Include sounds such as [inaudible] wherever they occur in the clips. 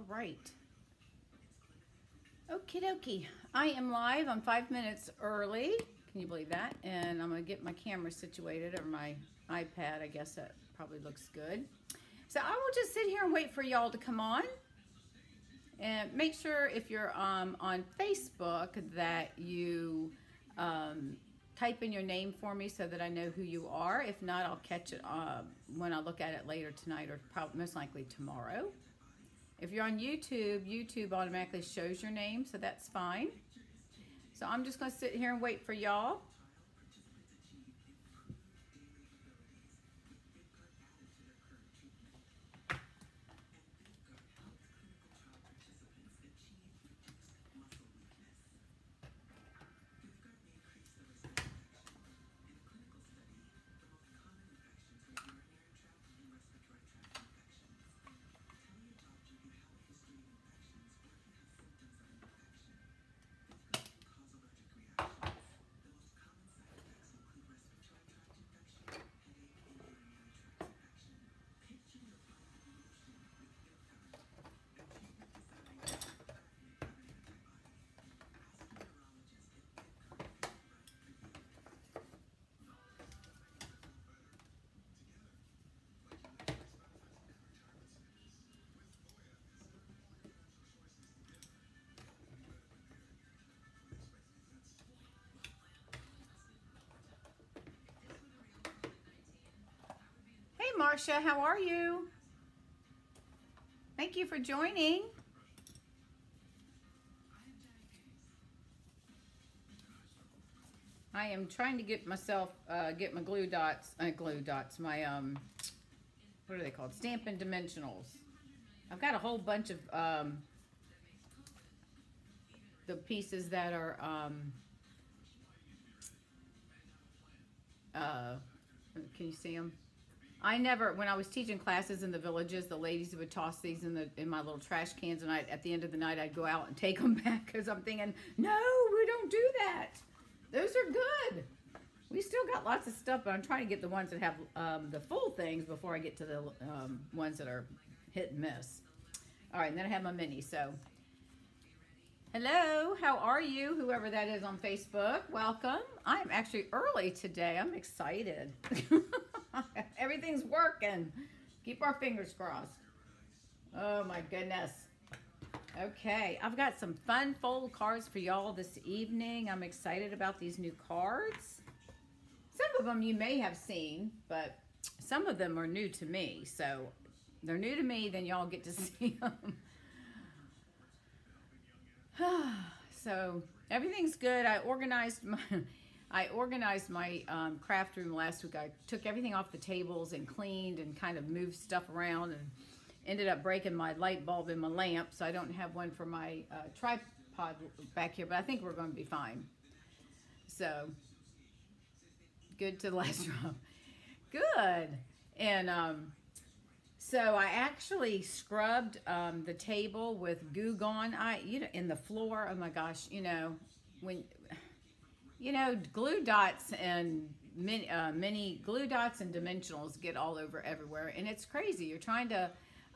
All right. Okie dokie. I am live. I'm five minutes early. Can you believe that? And I'm going to get my camera situated or my iPad. I guess that probably looks good. So I will just sit here and wait for y'all to come on. And make sure if you're um, on Facebook that you um, type in your name for me so that I know who you are. If not, I'll catch it uh, when I look at it later tonight or probably most likely tomorrow. If you're on YouTube, YouTube automatically shows your name, so that's fine. So I'm just going to sit here and wait for y'all. Marcia, how are you? Thank you for joining. I am trying to get myself, uh, get my glue dots, uh, glue dots, my, um, what are they called? Stampin' Dimensionals. I've got a whole bunch of, um, the pieces that are, um, uh, can you see them? I never, when I was teaching classes in the villages, the ladies would toss these in the in my little trash cans, and I, at the end of the night, I'd go out and take [laughs] them back because I'm thinking, no, we don't do that. Those are good. We still got lots of stuff, but I'm trying to get the ones that have um, the full things before I get to the um, ones that are hit and miss. All right, and then I have my mini. So, hello, how are you? Whoever that is on Facebook, welcome. I'm actually early today. I'm excited. [laughs] Everything's working. Keep our fingers crossed. Oh my goodness. Okay, I've got some fun fold cards for y'all this evening. I'm excited about these new cards. Some of them you may have seen, but some of them are new to me. So they're new to me, then y'all get to [laughs] see them. [sighs] so everything's good. I organized my I organized my um, craft room last week. I took everything off the tables and cleaned and kind of moved stuff around and ended up breaking my light bulb in my lamp, so I don't have one for my uh, tripod back here, but I think we're going to be fine. So, good to the last [laughs] drop. Good. And um, so I actually scrubbed um, the table with Goo Gone. I, you know, in the floor. Oh my gosh, you know, when you know, glue dots and many, uh, mini glue dots and dimensionals get all over everywhere, and it's crazy. You're trying to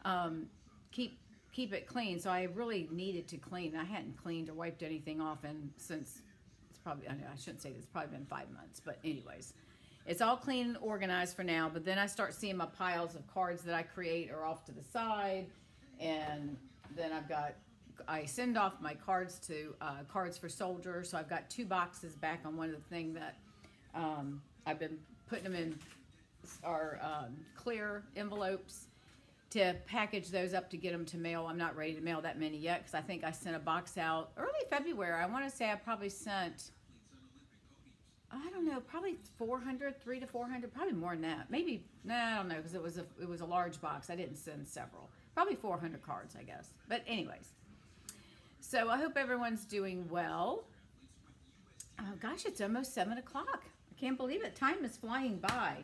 um, keep keep it clean, so I really needed to clean. I hadn't cleaned or wiped anything off, and since it's probably I, know, I shouldn't say this, it's probably been five months, but anyways. It's all clean and organized for now, but then I start seeing my piles of cards that I create are off to the side, and then I've got I send off my cards to uh, Cards for Soldiers. So I've got two boxes back on one of the thing that um, I've been putting them in our um, clear envelopes to package those up to get them to mail. I'm not ready to mail that many yet because I think I sent a box out early February. I want to say I probably sent, I don't know, probably 400, three to 400, probably more than that. Maybe, nah, I don't know because it was a it was a large box. I didn't send several. Probably 400 cards, I guess. But anyways, so I hope everyone's doing well. Oh gosh, it's almost seven o'clock. I can't believe it. Time is flying by.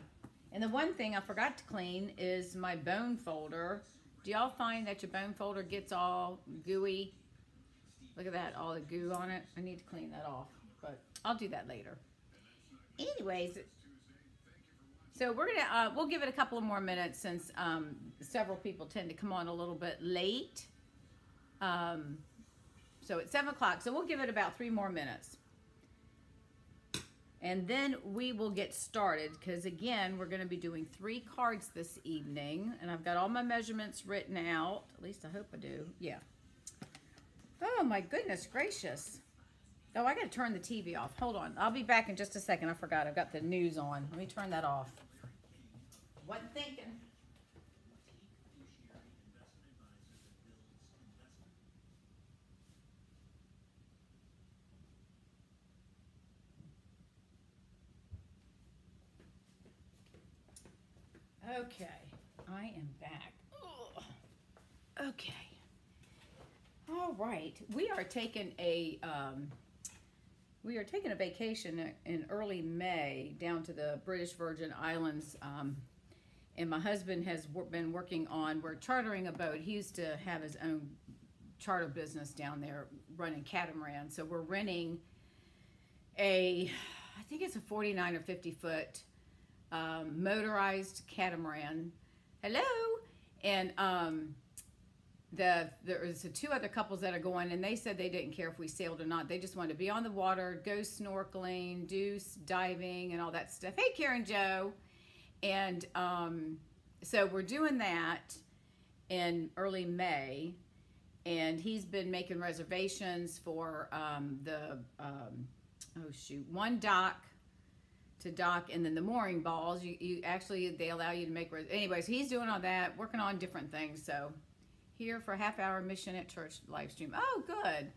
And the one thing I forgot to clean is my bone folder. Do y'all find that your bone folder gets all gooey? Look at that, all the goo on it. I need to clean that off, but I'll do that later. Anyways, so we're gonna, uh, we'll give it a couple of more minutes since um, several people tend to come on a little bit late. Um, so it's seven o'clock. So we'll give it about three more minutes. And then we will get started because again, we're going to be doing three cards this evening. And I've got all my measurements written out. At least I hope I do. Yeah. Oh my goodness gracious. Oh, I got to turn the TV off. Hold on. I'll be back in just a second. I forgot. I've got the news on. Let me turn that off. Thinking. Okay, I am back. Ugh. Okay. All right, we are taking a um, we are taking a vacation in early May down to the British Virgin Islands. Um, and my husband has been working on, we're chartering a boat. He used to have his own charter business down there running catamaran. So we're renting a, I think it's a 49 or 50 foot um, motorized catamaran. Hello. And um, the there was two other couples that are going, and they said they didn't care if we sailed or not. They just wanted to be on the water, go snorkeling, do diving, and all that stuff. Hey, Karen Joe. And um, so we're doing that in early May, and he's been making reservations for um, the um, oh shoot one dock to dock and then the mooring balls you, you actually they allow you to make anyways he's doing all that working on different things so here for a half hour mission at church live stream. Oh good.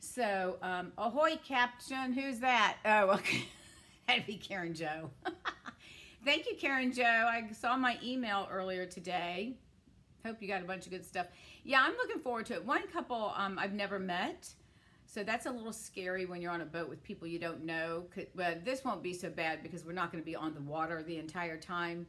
So um, ahoy captain who's that? Oh [laughs] okay. That'd be karen joe. [laughs] Thank you karen joe. I saw my email earlier today. Hope you got a bunch of good stuff. Yeah i'm looking forward to it. One couple um, i've never met so that's a little scary when you're on a boat with people you don't know. But this won't be so bad because we're not going to be on the water the entire time.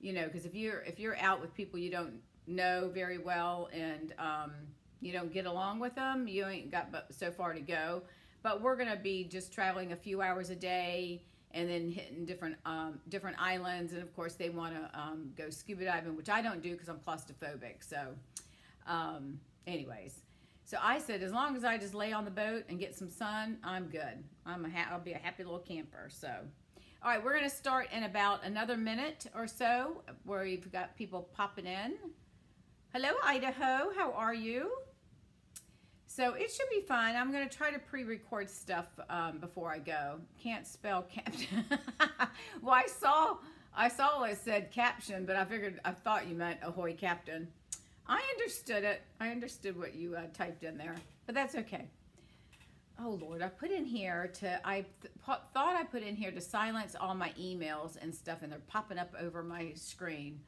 You know, because if you're if you're out with people you don't know very well and um, you don't get along with them, you ain't got so far to go. But we're going to be just traveling a few hours a day and then hitting different um, different islands. And of course, they want to um, go scuba diving, which I don't do because I'm claustrophobic. So, um, anyways, so I said, as long as I just lay on the boat and get some sun, I'm good. I'm a I'll be a happy little camper. So, all right, we're going to start in about another minute or so where we've got people popping in. Hello, Idaho. How are you? So it should be fun. I'm going to try to pre-record stuff um, before I go. Can't spell captain. [laughs] well, I saw I saw it said caption, but I figured I thought you meant ahoy captain. I understood it. I understood what you uh, typed in there, but that's okay. Oh Lord, I put in here to, I th thought I put in here to silence all my emails and stuff and they're popping up over my screen.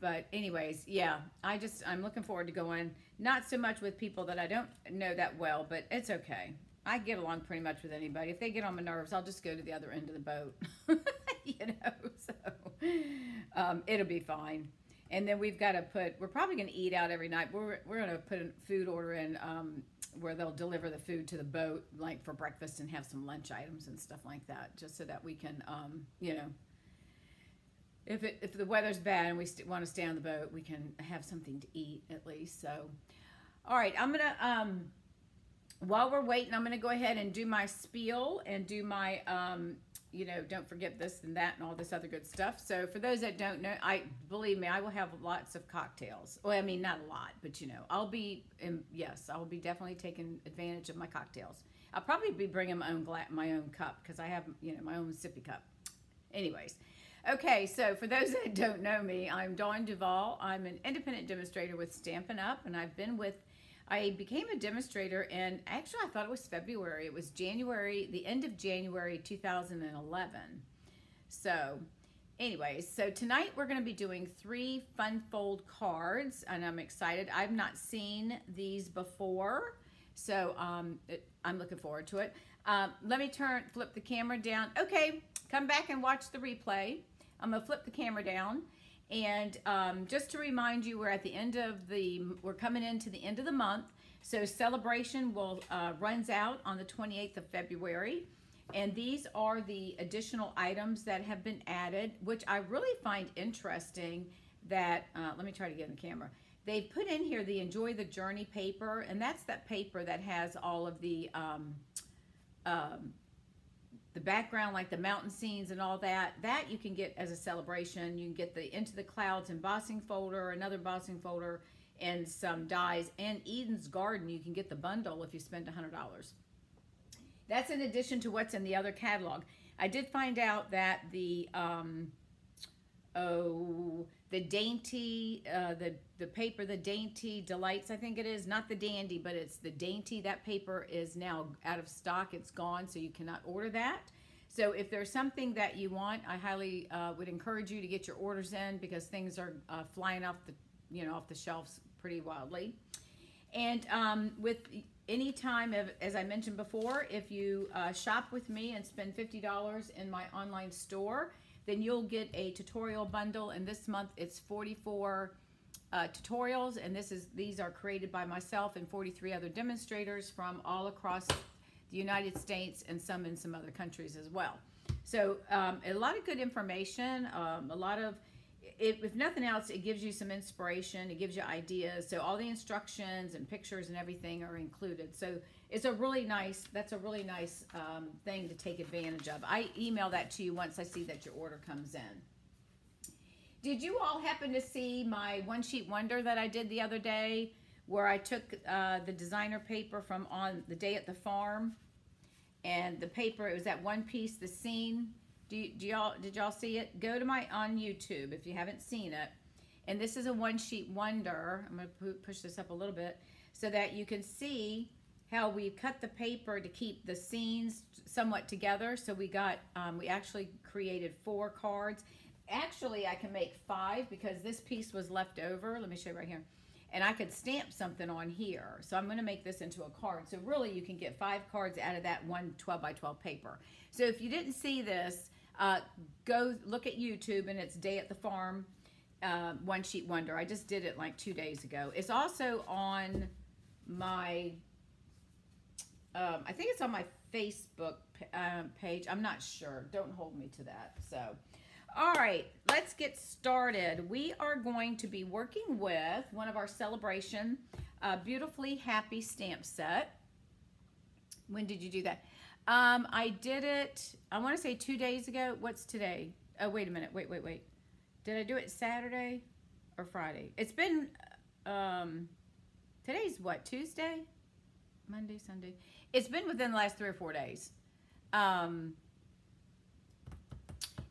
But anyways, yeah, I just, I'm looking forward to going, not so much with people that I don't know that well, but it's okay. I get along pretty much with anybody. If they get on my nerves, I'll just go to the other end of the boat, [laughs] you know, [laughs] so um, it'll be fine. And then we've got to put, we're probably going to eat out every night. We're, we're going to put a food order in um, where they'll deliver the food to the boat, like for breakfast and have some lunch items and stuff like that, just so that we can, um, you know, if, it, if the weather's bad and we want to stay on the boat, we can have something to eat at least. So, all right, I'm going to, um, while we're waiting, I'm going to go ahead and do my spiel and do my um, you know, don't forget this and that and all this other good stuff. So for those that don't know, I believe me, I will have lots of cocktails. Well, I mean, not a lot, but you know, I'll be, yes, I will be definitely taking advantage of my cocktails. I'll probably be bringing my own gla- my own cup because I have, you know, my own sippy cup. Anyways, okay, so for those that don't know me, I'm Dawn Duvall. I'm an independent demonstrator with Stampin' Up, and I've been with I became a demonstrator and actually I thought it was February. It was January, the end of January 2011. So anyways, so tonight we're going to be doing three fun fold cards and I'm excited. I've not seen these before. So um, it, I'm looking forward to it. Um, let me turn, flip the camera down. Okay, come back and watch the replay. I'm gonna flip the camera down. And um, just to remind you, we're at the end of the, we're coming into the end of the month. So celebration will uh, runs out on the 28th of February. And these are the additional items that have been added, which I really find interesting that, uh, let me try to get in the camera, They've put in here the Enjoy the Journey paper, and that's that paper that has all of the um, um, the background, like the mountain scenes and all that. That you can get as a celebration. You can get the Into the Clouds embossing folder, another embossing folder, and some dies. And Eden's Garden, you can get the bundle if you spend $100. That's in addition to what's in the other catalog. I did find out that the um, oh the dainty uh, the the paper the dainty delights I think it is not the dandy but it's the dainty that paper is now out of stock it's gone so you cannot order that. So if there's something that you want I highly uh, would encourage you to get your orders in because things are uh, flying off the you know off the shelves pretty wildly. And um, with any time of, as I mentioned before if you uh, shop with me and spend $50 in my online store then you'll get a tutorial bundle and this month it's 44 uh, tutorials and this is these are created by myself and 43 other demonstrators from all across the United States and some in some other countries as well. So um, a lot of good information, um, a lot of if, if nothing else, it gives you some inspiration. It gives you ideas. So all the instructions and pictures and everything are included. So it's a really nice, that's a really nice um, thing to take advantage of. I email that to you once I see that your order comes in. Did you all happen to see my one sheet wonder that I did the other day where I took uh, the designer paper from on the day at the farm and the paper, it was that one piece, the scene. Do, you, do y'all, did y'all see it? Go to my, on YouTube if you haven't seen it. And this is a one sheet wonder. I'm gonna push this up a little bit so that you can see how we cut the paper to keep the scenes somewhat together. So we got, um, we actually created four cards. Actually, I can make five because this piece was left over. Let me show you right here. And I could stamp something on here. So I'm gonna make this into a card. So really you can get five cards out of that one 12 by 12 paper. So if you didn't see this, uh, go look at YouTube and it's Day at the Farm uh, One Sheet Wonder. I just did it like two days ago. It's also on my um, I think it's on my Facebook uh, page. I'm not sure. Don't hold me to that. So, all right, let's get started. We are going to be working with one of our celebration uh, Beautifully Happy stamp set. When did you do that? Um, I did it, I want to say two days ago. What's today? Oh, wait a minute. Wait, wait, wait. Did I do it Saturday or Friday? It's been, um, today's what, Tuesday? Monday, Sunday. It's been within the last three or four days. Um,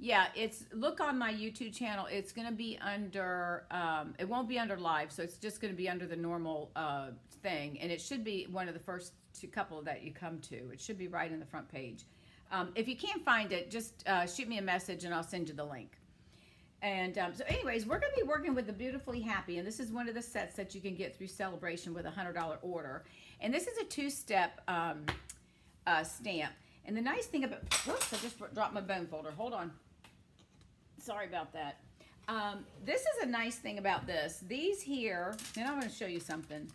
yeah, it's look on my YouTube channel. It's going to be under, um, it won't be under live, so it's just going to be under the normal uh, thing. And it should be one of the first two couple that you come to. It should be right in the front page. Um, if you can't find it, just uh, shoot me a message and I'll send you the link. And um, so anyways, we're going to be working with the Beautifully Happy, and this is one of the sets that you can get through Celebration with a $100 order. And this is a two-step um, uh, stamp. And the nice thing about, whoops, I just dropped my bone folder. Hold on. Sorry about that. Um, this is a nice thing about this. These here, and I'm going to show you something.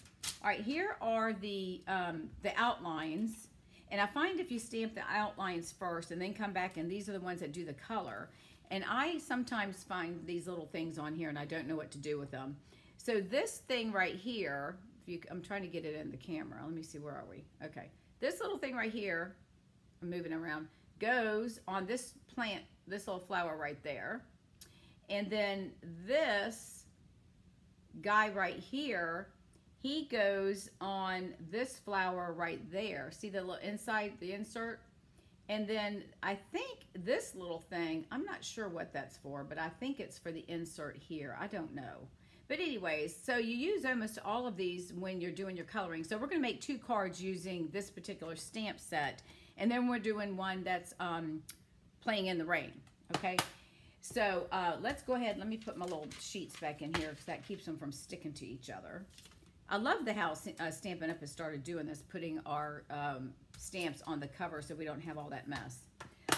All right, here are the, um, the outlines. And I find if you stamp the outlines first and then come back and these are the ones that do the color. And I sometimes find these little things on here and I don't know what to do with them. So this thing right here, if you, I'm trying to get it in the camera. Let me see, where are we? Okay. This little thing right here, I'm moving around, goes on this plant, this little flower right there. And then this guy right here, he goes on this flower right there. See the little inside, the insert? And then I think this little thing, I'm not sure what that's for, but I think it's for the insert here. I don't know. But anyways, so you use almost all of these when you're doing your coloring. So we're going to make two cards using this particular stamp set. And then we're doing one that's um, playing in the rain. Okay. So uh, let's go ahead. Let me put my little sheets back in here because that keeps them from sticking to each other. I love the how uh, Stampin' Up! has started doing this, putting our um, stamps on the cover so we don't have all that mess.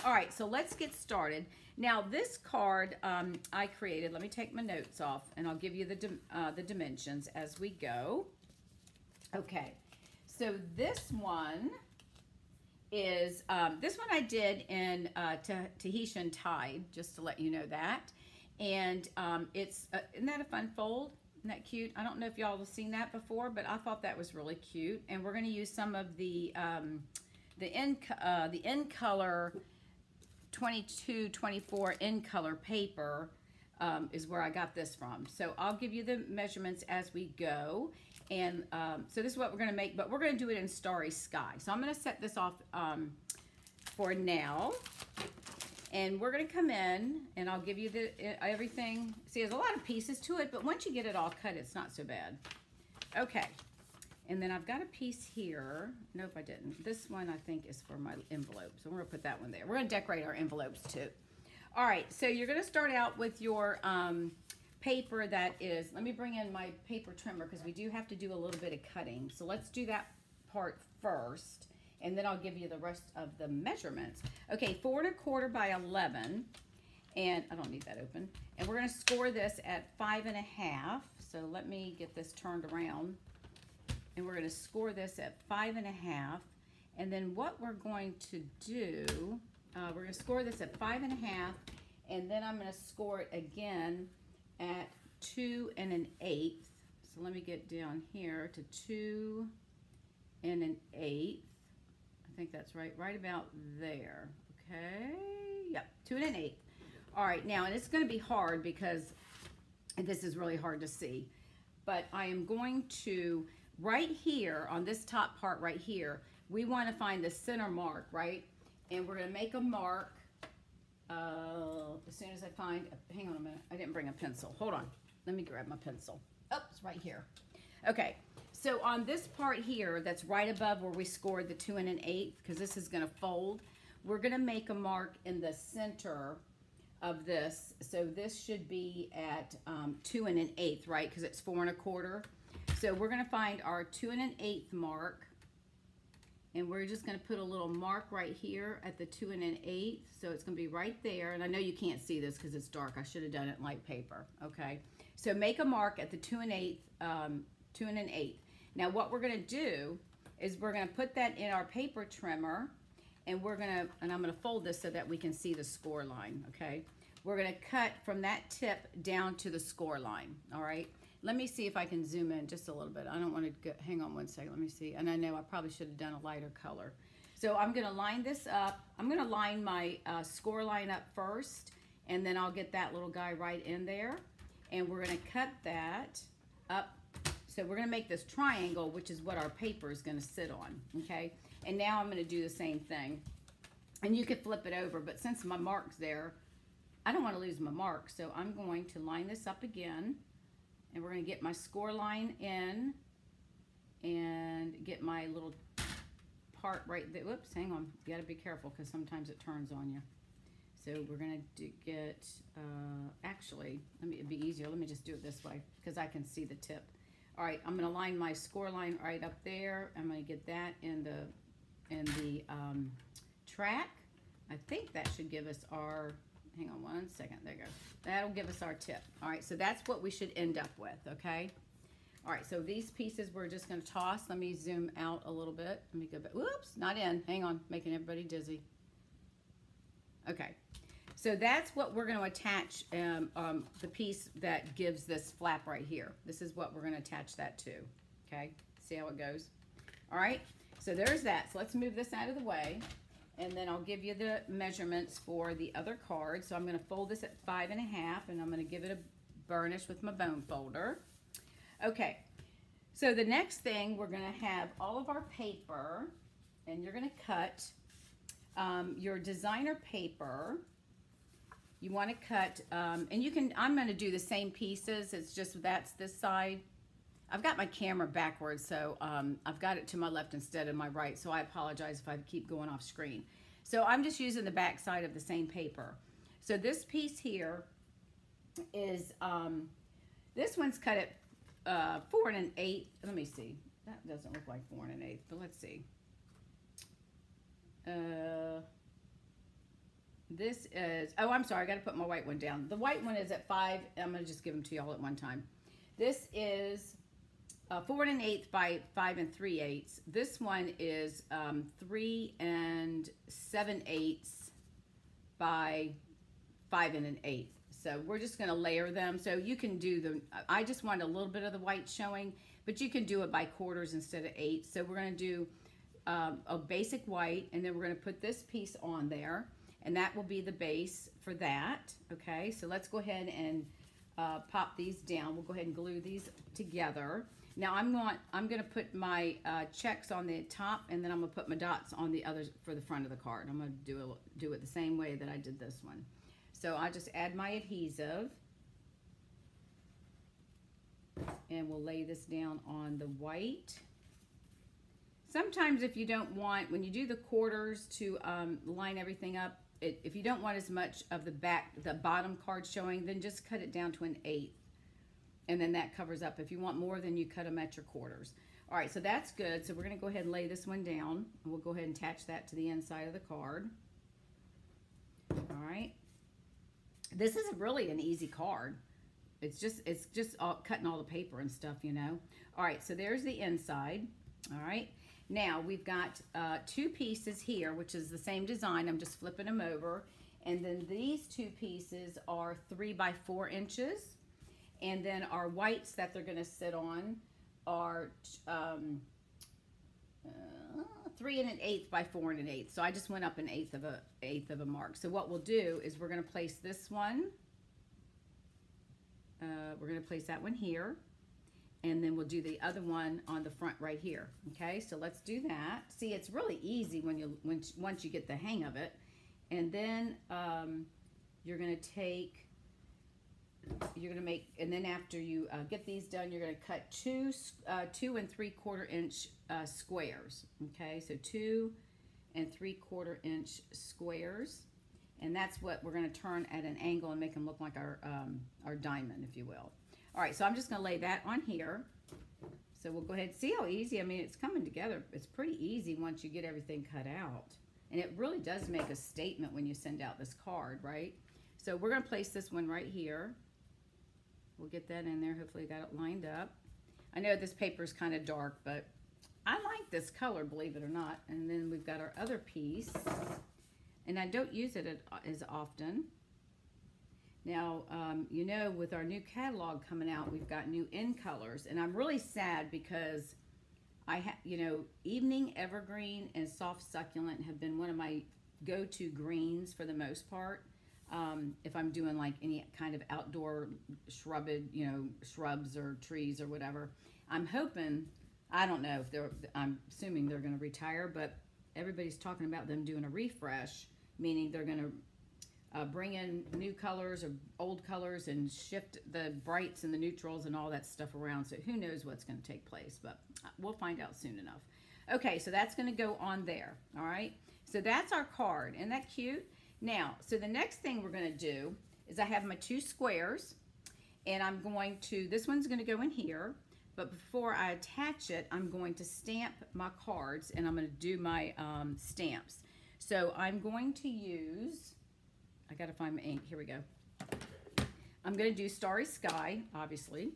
All right, so let's get started. Now this card um, I created, let me take my notes off and I'll give you the, uh, the dimensions as we go. Okay, so this one is, um, this one I did in uh, Tahitian Tide, just to let you know that. And um, it's, uh, isn't that a fun fold? Isn't that cute? I don't know if y'all have seen that before, but I thought that was really cute. And we're going to use some of the um, the in uh, the in color 22, 24 in color paper um, is where I got this from. So I'll give you the measurements as we go. And um, so this is what we're going to make, but we're going to do it in Starry Sky. So I'm going to set this off um, for now. And we're going to come in and I'll give you the everything. See, there's a lot of pieces to it, but once you get it all cut, it's not so bad. Okay. And then I've got a piece here. Nope, I didn't. This one I think is for my envelope. So we're gonna put that one there. We're gonna decorate our envelopes too. All right, so you're gonna start out with your um, paper that is, let me bring in my paper trimmer because we do have to do a little bit of cutting. So let's do that part first and then I'll give you the rest of the measurements. Okay, four and a quarter by 11, and I don't need that open. And we're gonna score this at five and a half. So let me get this turned around. And we're gonna score this at five and a half. And then what we're going to do, uh, we're gonna score this at five and a half, and then I'm gonna score it again at two and an eighth. So let me get down here to two and an eighth I think that's right, right about there. Okay, yep, two and an eighth. All right, now, and it's gonna be hard because this is really hard to see, but I am going to, right here, on this top part right here, we wanna find the center mark, right? And we're gonna make a mark uh, as soon as I find, hang on a minute, I didn't bring a pencil. Hold on, let me grab my pencil. Oh, it's right here. Okay, so on this part here, that's right above where we scored the two and an eighth, because this is gonna fold, we're gonna make a mark in the center of this. So this should be at um, two and an eighth, right? Because it's four and a quarter. So we're gonna find our two and an eighth mark. And we're just gonna put a little mark right here at the two and an eighth. So it's gonna be right there. And I know you can't see this because it's dark. I should have done it in light paper, okay? So make a mark at the two and eighth, um, two and an eighth. Now what we're gonna do is we're gonna put that in our paper trimmer and we're gonna, and I'm gonna fold this so that we can see the score line, okay? We're gonna cut from that tip down to the score line, all right? Let me see if I can zoom in just a little bit. I don't want to go, hang on one second. Let me see. And I know I probably should have done a lighter color. So I'm going to line this up. I'm going to line my uh, score line up first, and then I'll get that little guy right in there. And we're going to cut that up so we're gonna make this triangle, which is what our paper is gonna sit on, okay? And now I'm gonna do the same thing. And you could flip it over, but since my mark's there, I don't wanna lose my mark. So I'm going to line this up again. And we're gonna get my score line in and get my little part right there. Whoops, hang on. You gotta be careful because sometimes it turns on you. So we're gonna get, uh, actually, let me, it'd be easier. Let me just do it this way because I can see the tip. All right, I'm gonna line my score line right up there. I'm gonna get that in the, in the um, track. I think that should give us our, hang on one second, there you go. That'll give us our tip. All right, so that's what we should end up with, okay? All right, so these pieces we're just gonna toss. Let me zoom out a little bit. Let me go back, whoops, not in, hang on, making everybody dizzy. Okay, so that's what we're going to attach um, um, the piece that gives this flap right here. This is what we're going to attach that to. Okay, see how it goes? All right, so there's that. So let's move this out of the way. And then I'll give you the measurements for the other card. So I'm going to fold this at five and a half and I'm going to give it a burnish with my bone folder. Okay, so the next thing we're going to have all of our paper and you're going to cut um, your designer paper you want to cut, um, and you can, I'm going to do the same pieces. It's just that's this side. I've got my camera backwards, so um, I've got it to my left instead of my right, so I apologize if I keep going off screen. So I'm just using the back side of the same paper. So this piece here is, um, this one's cut at uh, four and an eighth. Let me see. That doesn't look like four and an eighth, but let's see. Uh, this is, oh, I'm sorry, I got to put my white one down. The white one is at five. I'm going to just give them to y'all at one time. This is uh, four and an eighth by five and three eighths. This one is um, three and seven eighths by five and an eighth. So we're just gonna layer them. So you can do the, I just want a little bit of the white showing, but you can do it by quarters instead of eight. So we're gonna do um, a basic white and then we're gonna put this piece on there and that will be the base for that. Okay, so let's go ahead and uh, pop these down. We'll go ahead and glue these together. Now I'm going, I'm going to put my uh, checks on the top and then I'm going to put my dots on the others for the front of the card. I'm going to do it, do it the same way that I did this one. So I just add my adhesive and we'll lay this down on the white. Sometimes if you don't want, when you do the quarters to um, line everything up, it, if you don't want as much of the back, the bottom card showing, then just cut it down to an eighth and then that covers up. If you want more, then you cut them at your quarters. All right, so that's good. So we're gonna go ahead and lay this one down, and we'll go ahead and attach that to the inside of the card. All right. This is really an easy card. It's just, it's just all, cutting all the paper and stuff, you know. All right, so there's the inside. All right. Now we've got uh, two pieces here, which is the same design. I'm just flipping them over. And then these two pieces are three by four inches. And then our whites that they're going to sit on are um, uh, three and an eighth by four and an eighth. So I just went up an eighth of a eighth of a mark. So what we'll do is we're going to place this one. Uh, we're going to place that one here. And then we'll do the other one on the front right here. Okay, so let's do that. See, it's really easy when you when once you get the hang of it. And then um, you're going to take you're gonna make, and then after you uh, get these done, you're gonna cut two, uh, two and three quarter inch uh, squares. Okay, so two and three quarter inch squares, and that's what we're gonna turn at an angle and make them look like our um, our diamond, if you will. All right, so I'm just gonna lay that on here. So we'll go ahead and see how easy. I mean, it's coming together. It's pretty easy once you get everything cut out. And it really does make a statement when you send out this card, right? So we're going to place this one right here. We'll get that in there. Hopefully I got it lined up. I know this paper is kind of dark, but I like this color, believe it or not. And then we've got our other piece. And I don't use it as often. Now, um, you know, with our new catalog coming out, we've got new in colors. And I'm really sad because I have, you know, Evening Evergreen and Soft Succulent have been one of my go-to greens for the most part um, if I'm doing like any kind of outdoor shrubbed, you know, shrubs or trees or whatever. I'm hoping, I don't know if they're, I'm assuming they're going to retire, but everybody's talking about them doing a refresh, meaning they're going to uh, bring in new colors or old colors and shift the brights and the neutrals and all that stuff around. So who knows what's going to take place, but uh, we'll find out soon enough. Okay, so that's going to go on there. All right. So that's our card. Isn't that cute? Now, so the next thing we're going to do is I have my two squares and I'm going to, this one's going to go in here, but before I attach it, I'm going to stamp my cards and I'm going to do my um, stamps. So I'm going to use, I got to find my ink, here we go. I'm going to do Starry Sky, obviously,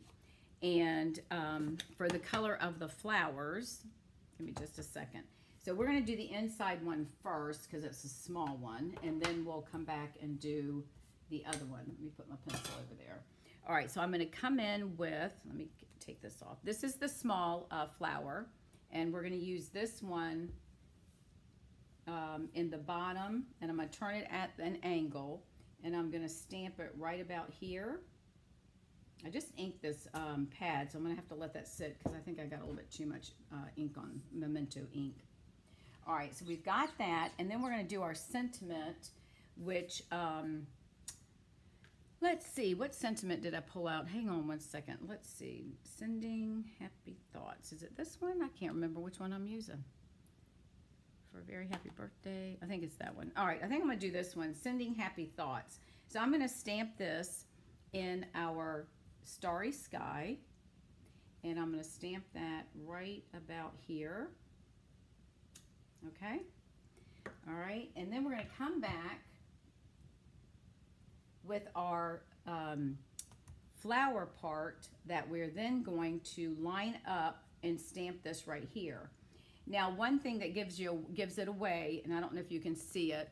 and um, for the color of the flowers, give me just a second. So we're going to do the inside one first because it's a small one, and then we'll come back and do the other one. Let me put my pencil over there. All right, so I'm going to come in with, let me take this off. This is the small uh, flower, and we're going to use this one um, in the bottom, and I'm going to turn it at an angle, and I'm going to stamp it right about here. I just inked this um, pad, so I'm going to have to let that sit because I think I got a little bit too much uh, ink on Memento ink. All right, so we've got that, and then we're going to do our sentiment, which, um, let's see, what sentiment did I pull out? Hang on one second. Let's see. Sending happy thoughts. Is it this one? I can't remember which one I'm using. For a very happy birthday. I think it's that one. All right, I think I'm going to do this one, Sending Happy Thoughts. So I'm going to stamp this in our starry sky, and I'm going to stamp that right about here okay? All right, and then we're gonna come back with our um, flower part that we're then going to line up and stamp this right here. Now, one thing that gives you gives it away, and I don't know if you can see it,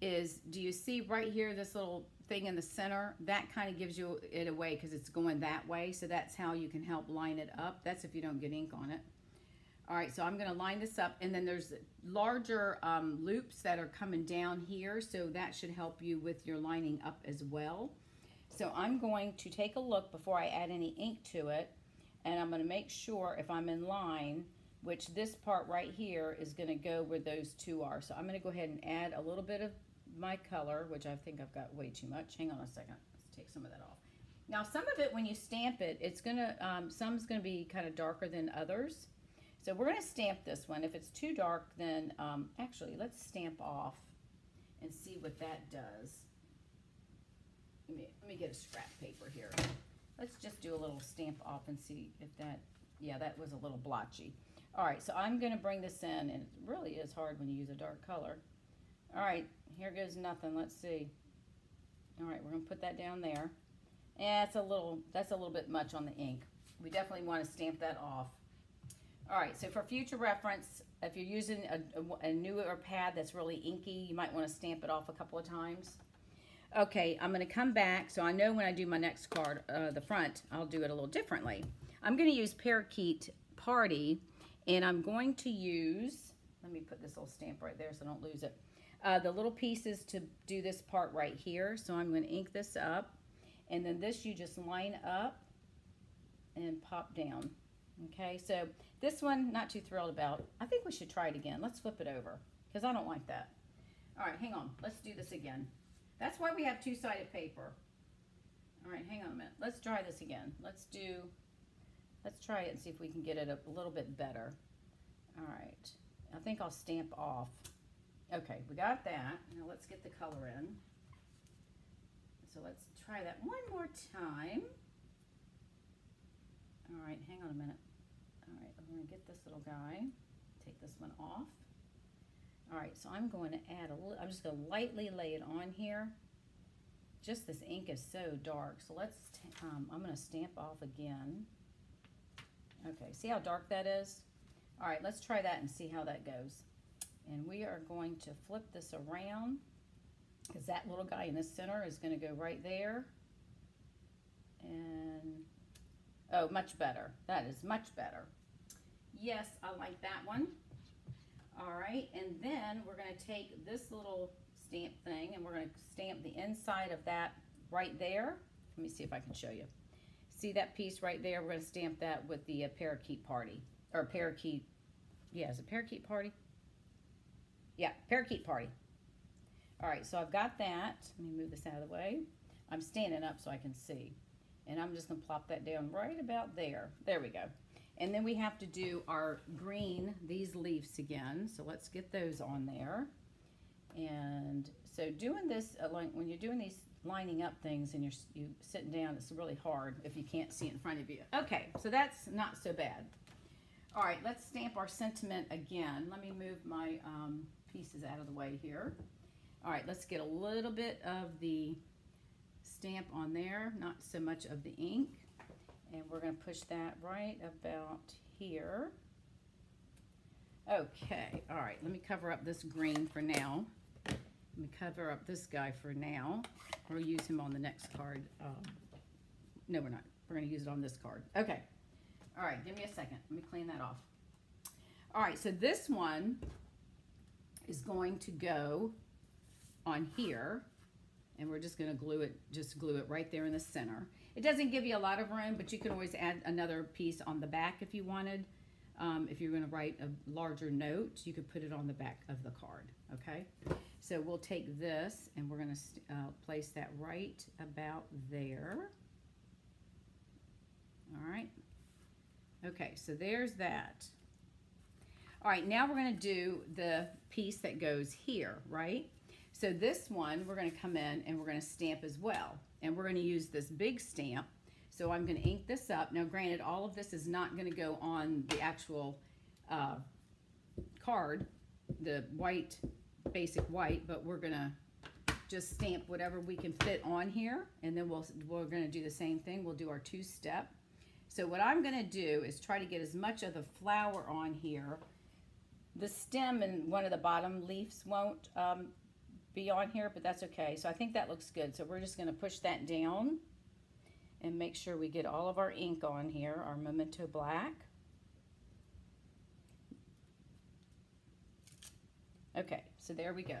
is do you see right here this little thing in the center, that kind of gives you it away because it's going that way. So that's how you can help line it up. That's if you don't get ink on it. All right, so I'm gonna line this up and then there's larger um, loops that are coming down here. So that should help you with your lining up as well. So I'm going to take a look before I add any ink to it. And I'm gonna make sure if I'm in line, which this part right here is gonna go where those two are. So I'm gonna go ahead and add a little bit of my color, which I think I've got way too much. Hang on a second, let's take some of that off. Now some of it, when you stamp it, it's gonna, um, some's gonna be kind of darker than others. So we're going to stamp this one. If it's too dark, then um, actually let's stamp off and see what that does. Let me, let me get a scrap paper here. Let's just do a little stamp off and see if that, yeah, that was a little blotchy. All right, so I'm going to bring this in, and it really is hard when you use a dark color. All right, here goes nothing. Let's see. All right, we're going to put that down there. And it's a little, that's a little bit much on the ink. We definitely want to stamp that off. All right, so for future reference, if you're using a, a, newer pad that's really inky, you might want to stamp it off a couple of times. Okay, I'm going to come back, so I know when I do my next card, uh, the front, I'll do it a little differently. I'm going to use Parakeet Party, and I'm going to use, let me put this little stamp right there so I don't lose it, uh, the little pieces to do this part right here. So I'm going to ink this up, and then this you just line up and pop down. Okay, so this one, not too thrilled about. I think we should try it again. Let's flip it over because I don't like that. All right, hang on. Let's do this again. That's why we have two-sided paper. All right, hang on a minute. Let's try this again. Let's do, let's try it and see if we can get it a little bit better. All right, I think I'll stamp off. Okay, we got that. Now let's get the color in. So let's try that one more time. All right, hang on a minute. All right, I'm gonna get this little guy, take this one off. All right, so I'm going to add a little, I'm just gonna lightly lay it on here. Just this ink is so dark, so let's, um, I'm gonna stamp off again. Okay, see how dark that is? All right, let's try that and see how that goes. And we are going to flip this around because that little guy in the center is gonna go right there. And Oh, much better. That is much better. Yes, I like that one. All right, and then we're gonna take this little stamp thing and we're gonna stamp the inside of that right there. Let me see if I can show you. See that piece right there? We're gonna stamp that with the uh, parakeet party, or parakeet, yeah, is it parakeet party? Yeah, parakeet party. All right, so I've got that. Let me move this out of the way. I'm standing up so I can see. And I'm just gonna plop that down right about there. There we go. And then we have to do our green, these leaves again. So let's get those on there. And so doing this, uh, when you're doing these lining up things and you're you sitting down, it's really hard if you can't see in front of you. Okay, so that's not so bad. All right, let's stamp our sentiment again. Let me move my um, pieces out of the way here. All right, let's get a little bit of the stamp on there, not so much of the ink. And we're going to push that right about here. Okay, all right, let me cover up this green for now. Let me cover up this guy for now. We'll use him on the next card. Um, no, we're not. We're going to use it on this card. Okay. All right, give me a second. Let me clean that off. All right, so this one is going to go on here and we're just gonna glue it, just glue it right there in the center. It doesn't give you a lot of room, but you can always add another piece on the back if you wanted. Um, if you're gonna write a larger note, you could put it on the back of the card, okay? So we'll take this and we're gonna uh, place that right about there. All right. Okay, so there's that. All right, now we're gonna do the piece that goes here, right? So this one, we're gonna come in and we're gonna stamp as well. And we're gonna use this big stamp. So I'm gonna ink this up. Now granted, all of this is not gonna go on the actual uh, card, the white, basic white, but we're gonna just stamp whatever we can fit on here. And then we'll, we're gonna do the same thing. We'll do our two step. So what I'm gonna do is try to get as much of the flower on here. The stem and one of the bottom leaves won't um, be on here, but that's okay. So I think that looks good. So we're just gonna push that down and make sure we get all of our ink on here, our Memento Black. Okay, so there we go.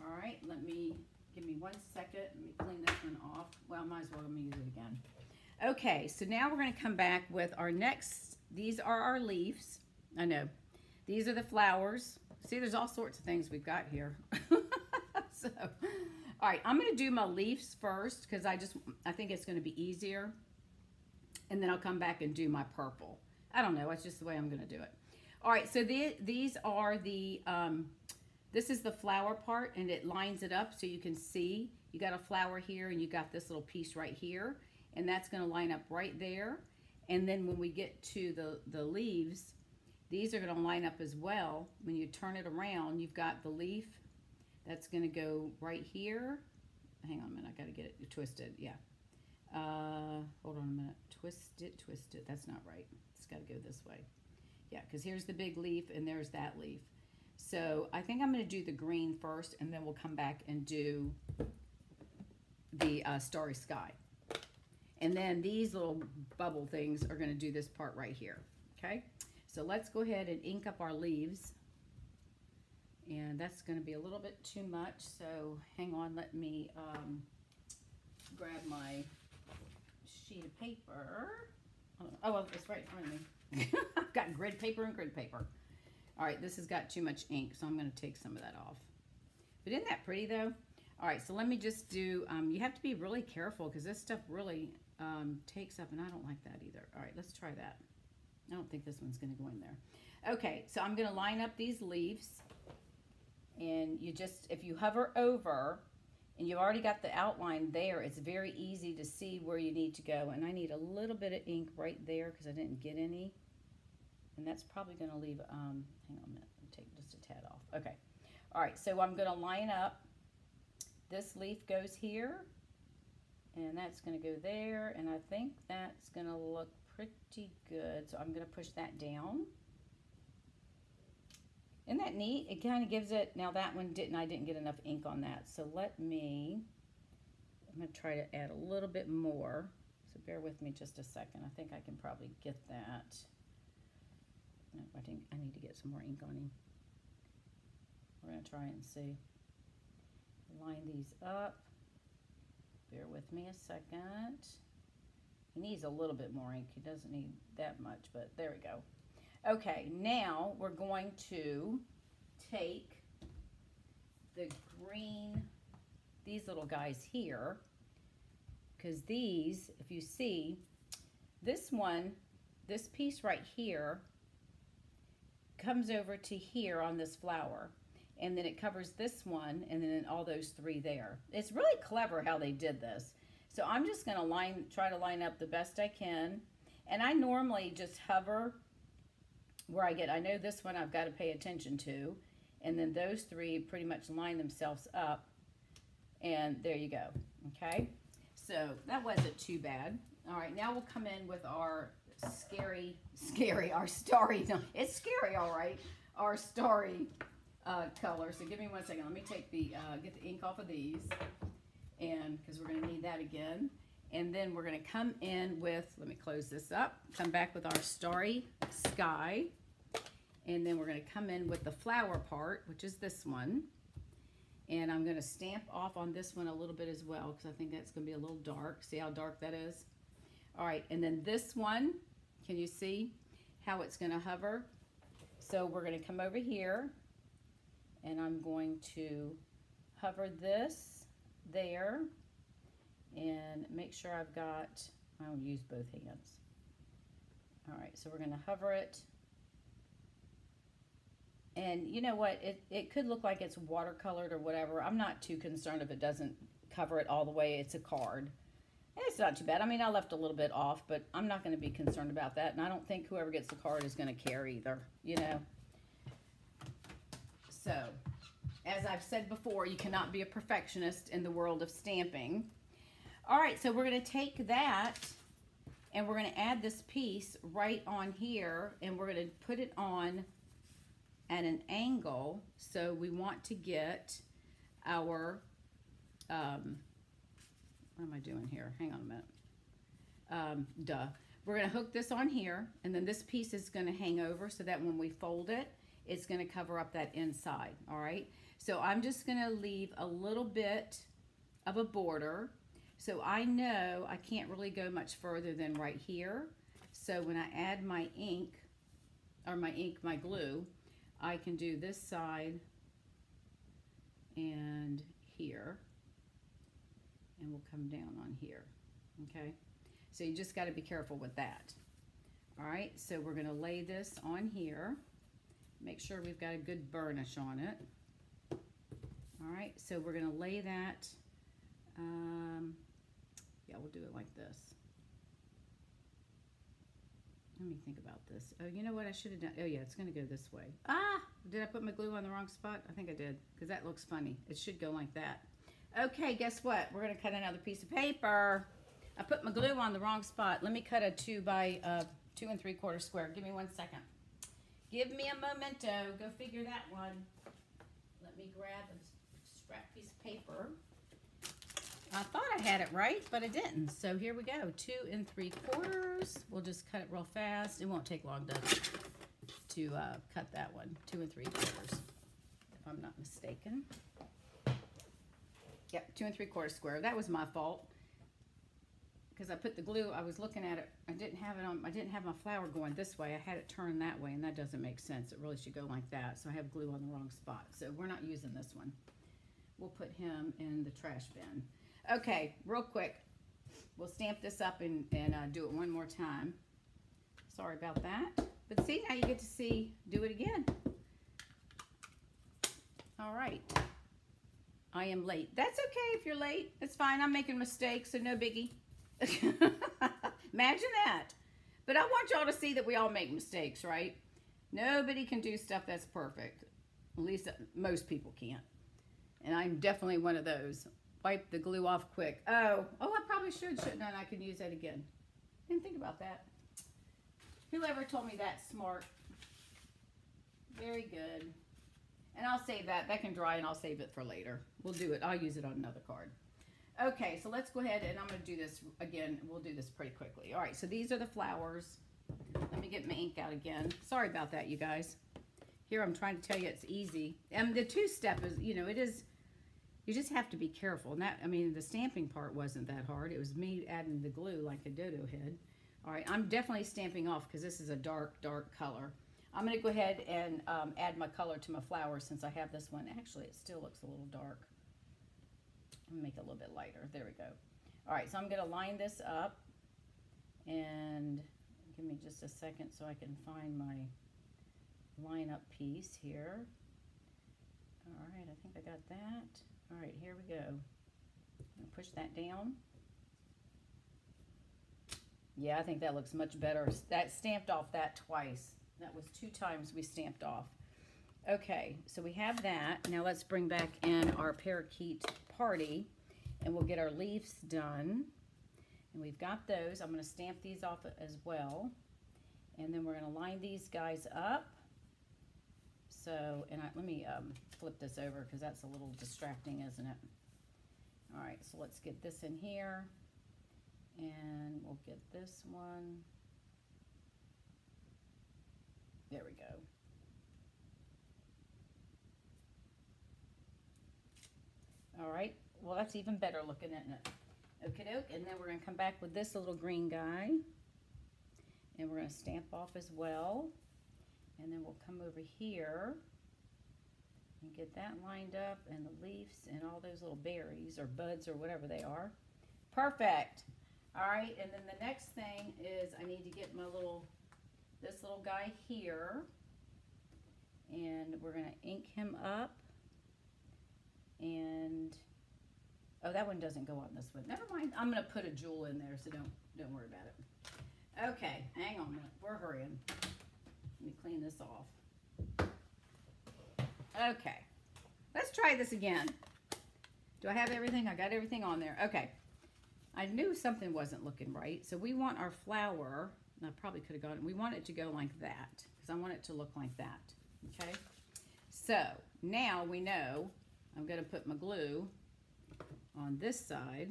All right, let me, give me one second. Let me clean this one off. Well, might as well let me use it again. Okay, so now we're gonna come back with our next, these are our leaves. I know. These are the flowers. See, there's all sorts of things we've got here. [laughs] [laughs] so, all right, I'm gonna do my leaves first because I just, I think it's gonna be easier. And then I'll come back and do my purple. I don't know, it's just the way I'm gonna do it. All right, so the, these are the, um, this is the flower part and it lines it up so you can see. You got a flower here and you got this little piece right here and that's gonna line up right there. And then when we get to the, the leaves, these are gonna line up as well. When you turn it around, you've got the leaf that's gonna go right here. Hang on a minute, I gotta get it twisted, yeah. Uh, hold on a minute, twist it, twist it, that's not right. It's gotta go this way. Yeah, because here's the big leaf and there's that leaf. So I think I'm going to do the green first and then we'll come back and do the uh, starry sky. And then these little bubble things are going to do this part right here. Okay, so let's go ahead and ink up our leaves. And that's going to be a little bit too much. So hang on, let me um, grab my sheet of paper. Oh, well, it's right in front of me. [laughs] I've got grid paper and grid paper. All right, this has got too much ink, so I'm going to take some of that off. But isn't that pretty, though? All right, so let me just do, um, you have to be really careful because this stuff really um, takes up, and I don't like that either. All right, let's try that. I don't think this one's going to go in there. Okay, so I'm going to line up these leaves. And you just, if you hover over, and you've already got the outline there, it's very easy to see where you need to go. And I need a little bit of ink right there because I didn't get any. And that's probably going to leave, um, hang on a minute, take just a tad off. Okay. All right, so I'm going to line up. This leaf goes here, and that's going to go there, and I think that's going to look pretty good. So I'm going to push that down. Isn't that neat? It kind of gives it, now that one didn't, I didn't get enough ink on that. So let me, I'm to try to add a little bit more. So bear with me just a second. I think I can probably get that. No, I think I need to get some more ink on him. We're to try and see. Line these up. Bear with me a second. He needs a little bit more ink. He doesn't need that much, but there we go. Okay, now we're going to take the green, these little guys here, because these, if you see, this one, this piece right here comes over to here on this flower and then it covers this one and then all those three there. It's really clever how they did this. So I'm just gonna line, try to line up the best I can. And I normally just hover where I get, I know this one I've got to pay attention to. And then those three pretty much line themselves up. And there you go. Okay. So that wasn't too bad. All right. Now we'll come in with our scary, scary, our starry. No, it's scary. All right. Our starry uh, color. So give me one second. Let me take the, uh, get the ink off of these. And because we're going to need that again. And then we're going to come in with, let me close this up, come back with our starry sky. And then we're going to come in with the flower part, which is this one. And I'm going to stamp off on this one a little bit as well because I think that's going to be a little dark. See how dark that is? All right, and then this one, can you see how it's going to hover? So we're going to come over here and I'm going to hover this there and make sure I've got, I'll use both hands. All right, so we're going to hover it and you know what? It, it could look like it's watercolored or whatever. I'm not too concerned if it doesn't cover it all the way. It's a card. And it's not too bad. I mean, I left a little bit off, but I'm not going to be concerned about that. And I don't think whoever gets the card is going to care either, you know. So, as I've said before, you cannot be a perfectionist in the world of stamping. All right, so we're going to take that and we're going to add this piece right on here and we're going to put it on at an angle. So we want to get our, um, what am I doing here? Hang on a minute. Um, duh. We're gonna hook this on here, and then this piece is gonna hang over so that when we fold it, it's gonna cover up that inside, all right? So I'm just gonna leave a little bit of a border. So I know I can't really go much further than right here. So when I add my ink, or my ink, my glue, I can do this side and here. And we'll come down on here, okay? So you just gotta be careful with that. All right, so we're gonna lay this on here. Make sure we've got a good burnish on it. All right, so we're gonna lay that, um, yeah, we'll do it like this. Let me think about this. Oh, you know what I should have done? Oh yeah, it's gonna go this way. Ah, did I put my glue on the wrong spot? I think I did, because that looks funny. It should go like that. Okay, guess what? We're gonna cut another piece of paper. I put my glue on the wrong spot. Let me cut a two by uh, two and three quarter square. Give me one second. Give me a memento. Go figure that one. Let me grab a scrap piece of paper. I thought I had it right, but I didn't. So here we go. Two and three quarters. We'll just cut it real fast. It won't take long to, to uh, cut that one. Two and three quarters, if I'm not mistaken. Yep, two and three quarters square. That was my fault because I put the glue, I was looking at it, I didn't have it on, I didn't have my flower going this way, I had it turned that way, and that doesn't make sense, it really should go like that, so I have glue on the wrong spot, so we're not using this one. We'll put him in the trash bin. Okay, real quick, we'll stamp this up and, and uh, do it one more time. Sorry about that, but see, now you get to see, do it again. All right. I am late. That's okay if you're late. It's fine. I'm making mistakes, so no biggie. [laughs] Imagine that. But I want y'all to see that we all make mistakes, right? Nobody can do stuff that's perfect. At least most people can't. And I'm definitely one of those. Wipe the glue off quick. Oh, oh, I probably should, shouldn't I? I can use that again. Didn't think about that. Whoever told me that smart. Very good. And I'll save that. That can dry and I'll save it for later. We'll do it. I'll use it on another card. Okay, so let's go ahead and I'm going to do this again. We'll do this pretty quickly. All right, so these are the flowers. Let me get my ink out again. Sorry about that, you guys. Here I'm trying to tell you it's easy. And the two-step is, you know, it is, you just have to be careful. And that, I mean, the stamping part wasn't that hard. It was me adding the glue like a dodo head. All right, I'm definitely stamping off because this is a dark, dark color. I'm going to go ahead and um, add my color to my flower since I have this one. Actually, it still looks a little dark make it a little bit lighter. There we go. All right, so I'm going to line this up and give me just a second so I can find my line up piece here. All right, I think I got that. All right, here we go. push that down. Yeah, I think that looks much better. That stamped off that twice. That was two times we stamped off. Okay, so we have that. Now let's bring back in our parakeet party and we'll get our leaves done. And we've got those. I'm going to stamp these off as well. And then we're going to line these guys up. So, and I, let me um, flip this over because that's a little distracting, isn't it? All right, so let's get this in here. And we'll get this one. There we go. All right, well that's even better looking, isn't it? Okay, doke, and then we're gonna come back with this little green guy. And we're gonna stamp off as well. And then we'll come over here and get that lined up and the leaves and all those little berries or buds or whatever they are. Perfect. All right, and then the next thing is I need to get my little, this little guy here. And we're gonna ink him up and oh that one doesn't go on this one never mind I'm gonna put a jewel in there so don't don't worry about it okay hang on we're hurrying let me clean this off. Okay. Let's try this again. Do I have everything? I got everything on there. Okay. I knew something wasn't looking right so we want our flower I probably could have gone we want it to go like that because I want it to look like that okay? So now we know I'm going to put my glue on this side.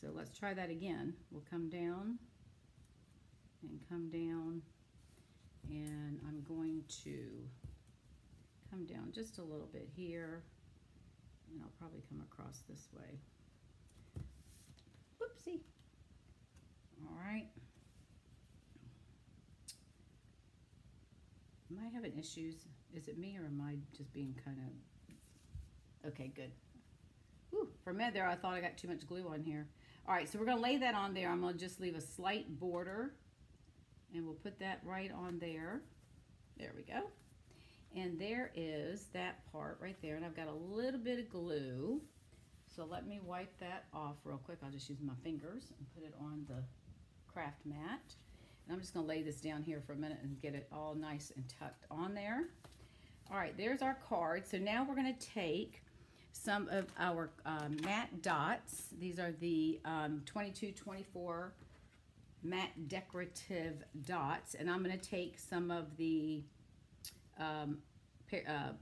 So let's try that again. We'll come down and come down and I'm going to come down just a little bit here and I'll probably come across this way. Whoopsie. All right. Am I having issues? Is it me or am I just being kind of... Okay, good. Whew, for a minute there, I thought I got too much glue on here. All right, so we're going to lay that on there. I'm going to just leave a slight border. And we'll put that right on there. There we go. And there is that part right there. And I've got a little bit of glue. So let me wipe that off real quick. I'll just use my fingers and put it on the craft mat. And I'm just going to lay this down here for a minute and get it all nice and tucked on there. All right, there's our card. So now we're going to take some of our um, matte dots. These are the um, 22, 24 matte decorative dots. And I'm going to take some of the um, par uh,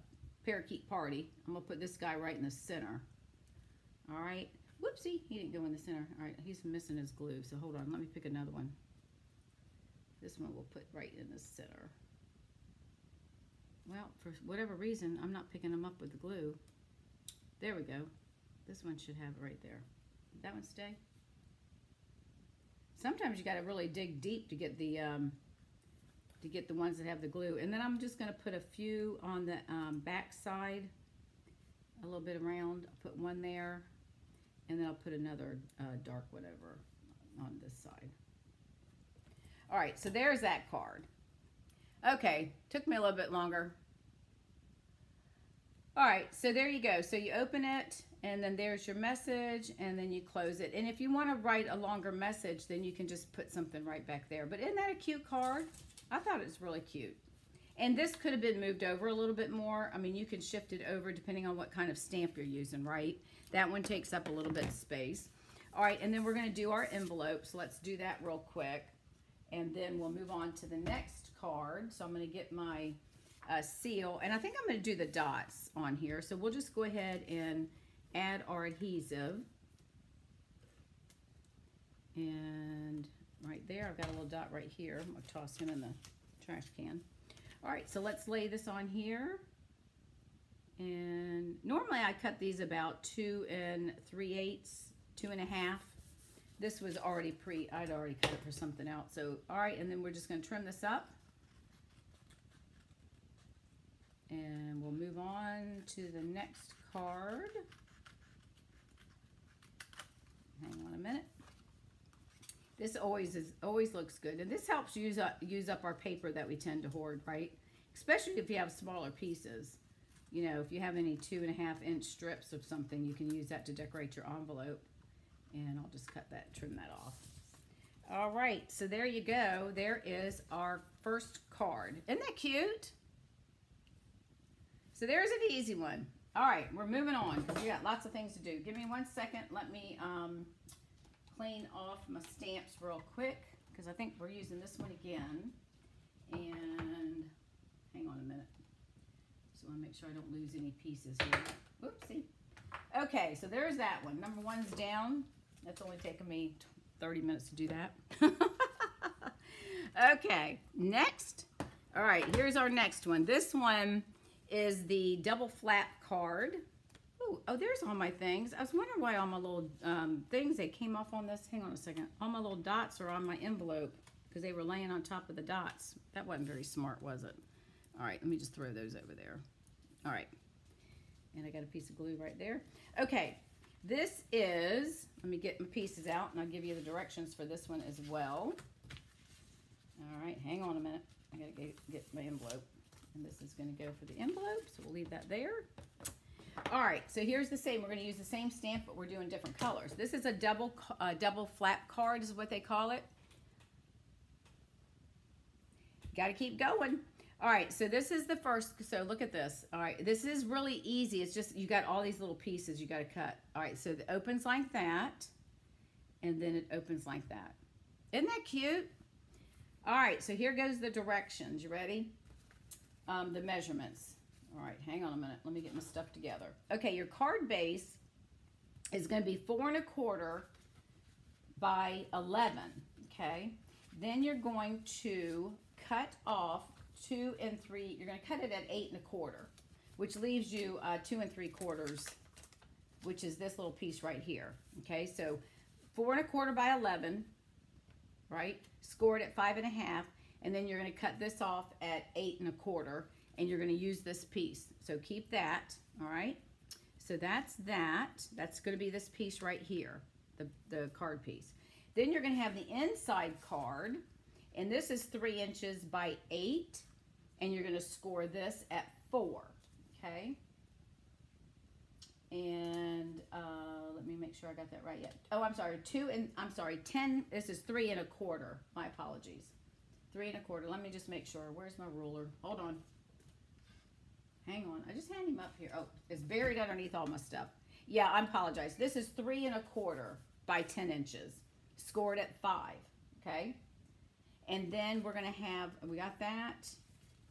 Parakeet Party. I'm going to put this guy right in the center. All right. Whoopsie, he didn't go in the center. All right, he's missing his glue. So hold on, let me pick another one. This one we'll put right in the center. Well, for whatever reason, I'm not picking them up with the glue. There we go. This one should have it right there. Did that one stay? Sometimes you got to really dig deep to get the um, to get the ones that have the glue. And then I'm just going to put a few on the um, back side, a little bit around. I'll put one there, and then I'll put another uh, dark whatever on this side. All right, so there's that card. Okay, took me a little bit longer. All right, so there you go. So you open it, and then there's your message, and then you close it. And if you want to write a longer message, then you can just put something right back there. But isn't that a cute card? I thought it was really cute. And this could have been moved over a little bit more. I mean, you can shift it over depending on what kind of stamp you're using, right? That one takes up a little bit of space. All right, and then we're going to do our envelopes. Let's do that real quick. And then we'll move on to the next card. So I'm going to get my uh, seal. And I think I'm going to do the dots on here. So we'll just go ahead and add our adhesive. And right there, I've got a little dot right here. I'm going to toss him in the trash can. All right, so let's lay this on here. And normally I cut these about two and three eighths, two and a half. This was already pre, I'd already cut it for something else. So, all right, and then we're just gonna trim this up. And we'll move on to the next card. Hang on a minute. This always is always looks good, and this helps use up use up our paper that we tend to hoard, right? Especially if you have smaller pieces. You know, if you have any two and a half inch strips of something, you can use that to decorate your envelope. And I'll just cut that, trim that off. All right, so there you go. There is our first card. Isn't that cute? So there's an easy one. All right, we're moving on because we got lots of things to do. Give me one second. Let me um, clean off my stamps real quick because I think we're using this one again. And hang on a minute. Just want to make sure I don't lose any pieces here. Whoopsie. Okay, so there's that one. Number one's down. That's only taken me 30 minutes to do that. [laughs] okay, next. All right, here's our next one. This one is the double flap card. Ooh, oh, there's all my things. I was wondering why all my little um, things, they came off on this. Hang on a second. All my little dots are on my envelope because they were laying on top of the dots. That wasn't very smart, was it? All right, let me just throw those over there. All right. And I got a piece of glue right there. Okay, this is, let me get my pieces out and I'll give you the directions for this one as well. All right, hang on a minute. I gotta get, get my envelope. And this is gonna go for the envelope, so we'll leave that there. All right, so here's the same. We're gonna use the same stamp, but we're doing different colors. This is a double, uh, double flap card is what they call it. Gotta keep going. All right, so this is the first, so look at this. All right, this is really easy. It's just, you got all these little pieces you got to cut. All right, so it opens like that, and then it opens like that. Isn't that cute? All right, so here goes the directions. You ready? Um, the measurements. All right, hang on a minute. Let me get my stuff together. Okay, your card base is going to be four and a quarter by 11, okay? Then you're going to cut off two and three. You're going to cut it at eight and a quarter, which leaves you uh, two and three quarters, which is this little piece right here, okay? So four and a quarter by 11, right? Scored at five and a half, and then you're going to cut this off at eight and a quarter, and you're going to use this piece. So keep that, all right? So that's that. That's going to be this piece right here, the, the card piece. Then you're going to have the inside card, and this is three inches by eight, and you're going to score this at four, okay? And uh, let me make sure I got that right yet. Oh, I'm sorry, two and, I'm sorry, 10, this is three and a quarter. My apologies. Three and a quarter. Let me just make sure. Where's my ruler? Hold on. Hang on. I just had him up here. Oh, it's buried underneath all my stuff. Yeah, I apologize. This is three and a quarter by 10 inches. Scored at five. Okay. And then we're going to have, we got that.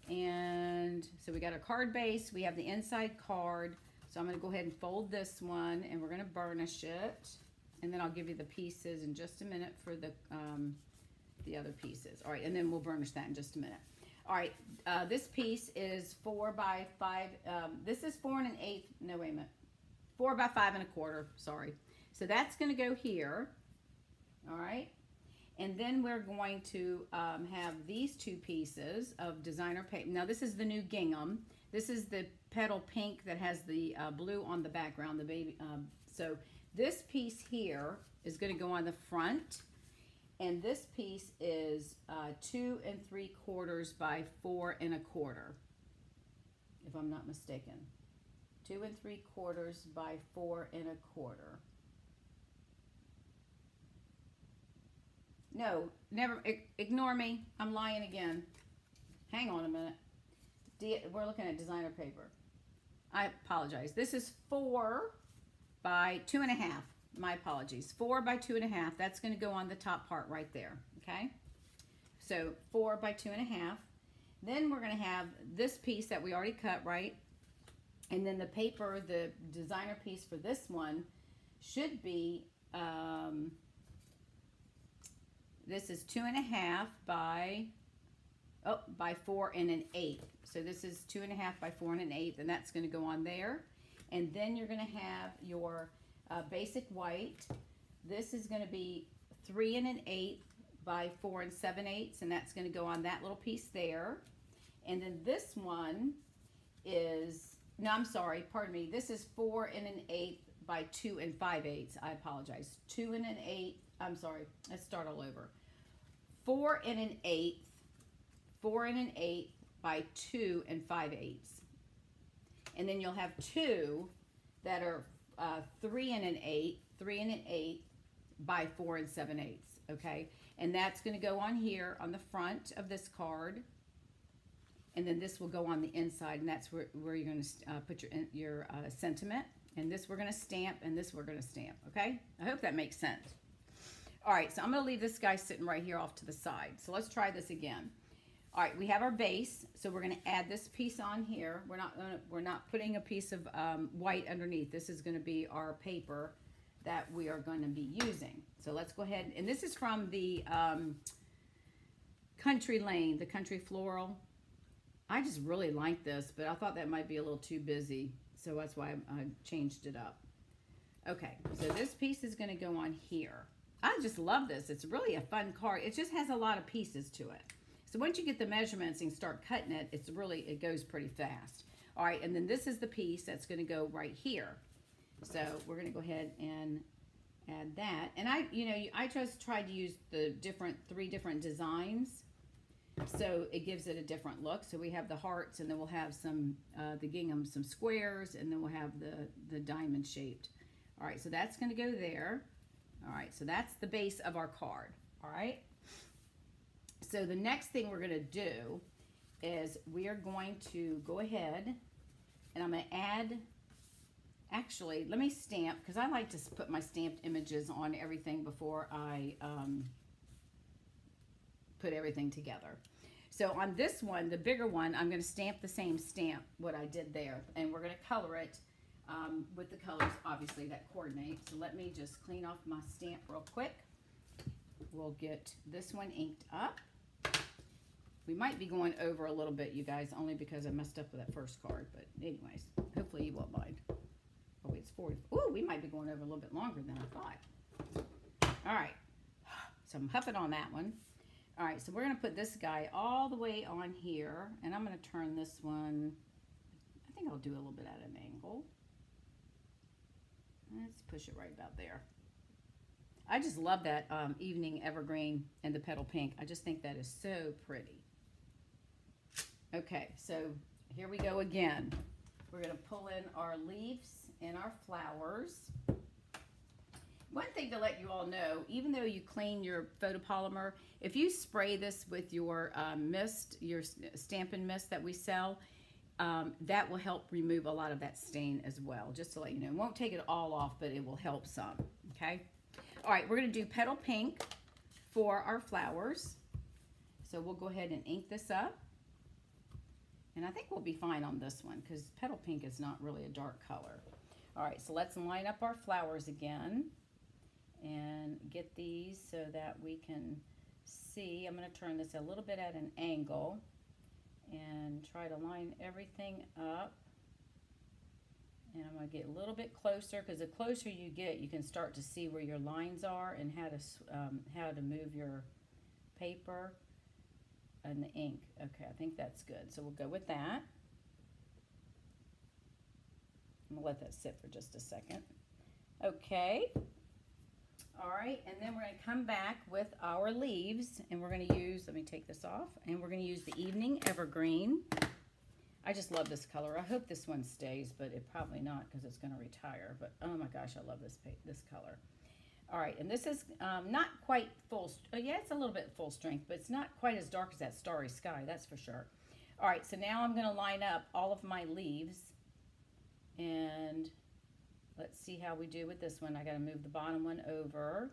And so we got our card base. We have the inside card. So I'm going to go ahead and fold this one and we're going to burnish it. And then I'll give you the pieces in just a minute for the, um, the other pieces. All right, and then we'll burnish that in just a minute. All right, uh, this piece is four by five. Um, this is four and an eighth. No, wait a minute. Four by five and a quarter. Sorry. So that's going to go here. All right. And then we're going to um, have these two pieces of designer paper. Now this is the new gingham. This is the petal pink that has the uh, blue on the background, the baby. Um, so this piece here is going to go on the front. And this piece is uh, two and three quarters by four and a quarter, if I'm not mistaken. Two and three quarters by four and a quarter. No, never, ignore me. I'm lying again. Hang on a minute. we're looking at designer paper. I apologize. This is four by two and a half. My apologies. Four by two and a half. That's going to go on the top part right there. Okay. So four by two and a half. Then we're going to have this piece that we already cut, right? And then the paper, the designer piece for this one should be, um, this is two and a half by, oh, by four and an eighth. So this is two and a half by four and an eighth, and that's going to go on there. And then you're going to have your uh, basic white. This is going to be three and an eighth by four and seven eighths, and that's going to go on that little piece there. And then this one is, no, I'm sorry, pardon me. This is four and an eighth by two and five eighths. I apologize. Two and an eighth, I'm sorry, let's start all over. Four and an eighth, four and an eighth by two and five eighths. And then you'll have two that are uh, three and an eighth, three and an eighth by four and seven eighths, okay? And that's gonna go on here on the front of this card. And then this will go on the inside, and that's where, where you're gonna uh, put your, your uh, sentiment. And this we're gonna stamp, and this we're gonna stamp, okay? I hope that makes sense. All right, so I'm gonna leave this guy sitting right here off to the side. So let's try this again. All right, we have our base, so we're going to add this piece on here. We're not gonna, we're not putting a piece of um, white underneath. This is going to be our paper that we are going to be using. So let's go ahead, and this is from the um, Country Lane, the Country Floral. I just really like this, but I thought that might be a little too busy, so that's why I, I changed it up. Okay, so this piece is going to go on here. I just love this. It's really a fun card. It just has a lot of pieces to it. So once you get the measurements and start cutting it, it's really, it goes pretty fast. All right, and then this is the piece that's gonna go right here. So we're gonna go ahead and add that. And I, you know, I just tried to use the different, three different designs. So it gives it a different look. So we have the hearts and then we'll have some, uh, the gingham, some squares, and then we'll have the, the diamond shaped. All right, so that's gonna go there. All right, so that's the base of our card. All right. So the next thing we're going to do is we are going to go ahead and I'm going to add, actually, let me stamp, because I like to put my stamped images on everything before I um, put everything together. So on this one, the bigger one, I'm going to stamp the same stamp, what I did there. And we're going to color it um, with the colors, obviously, that coordinate. So let me just clean off my stamp real quick. We'll get this one inked up. We might be going over a little bit, you guys, only because I messed up with that first card. But anyways, hopefully you won't mind. Oh, it's 40. Ooh, we might be going over a little bit longer than I thought. All right. So I'm huffing on that one. All right, so we're going to put this guy all the way on here. And I'm going to turn this one, I think I'll do a little bit at an angle. Let's push it right about there. I just love that um, evening evergreen and the petal pink. I just think that is so pretty. Okay, so here we go again. We're going to pull in our leaves and our flowers. One thing to let you all know, even though you clean your photopolymer, if you spray this with your um, mist, your Stampin' Mist that we sell, um, that will help remove a lot of that stain as well, just to let you know. It won't take it all off, but it will help some, okay? All right, we're gonna do petal pink for our flowers. So we'll go ahead and ink this up. And I think we'll be fine on this one because petal pink is not really a dark color. All right, so let's line up our flowers again and get these so that we can see. I'm going to turn this a little bit at an angle and try to line everything up. And I'm going to get a little bit closer because the closer you get, you can start to see where your lines are and how to um, how to move your paper and the ink. Okay, I think that's good. So we'll go with that. I'm to let that sit for just a second. Okay. All right, and then we're to come back with our leaves, and we're to use, let me take this off, and we're to use the Evening Evergreen. I just love this color. I hope this one stays, but it probably not because it's to retire. But oh my gosh, I love this this color. All right, and this is um, not quite full, oh yeah, it's a little bit full strength, but it's not quite as dark as that Starry Sky, that's for sure. All right, so now I'm going to line up all of my leaves, and Let's see how we do with this one. I got to move the bottom one over.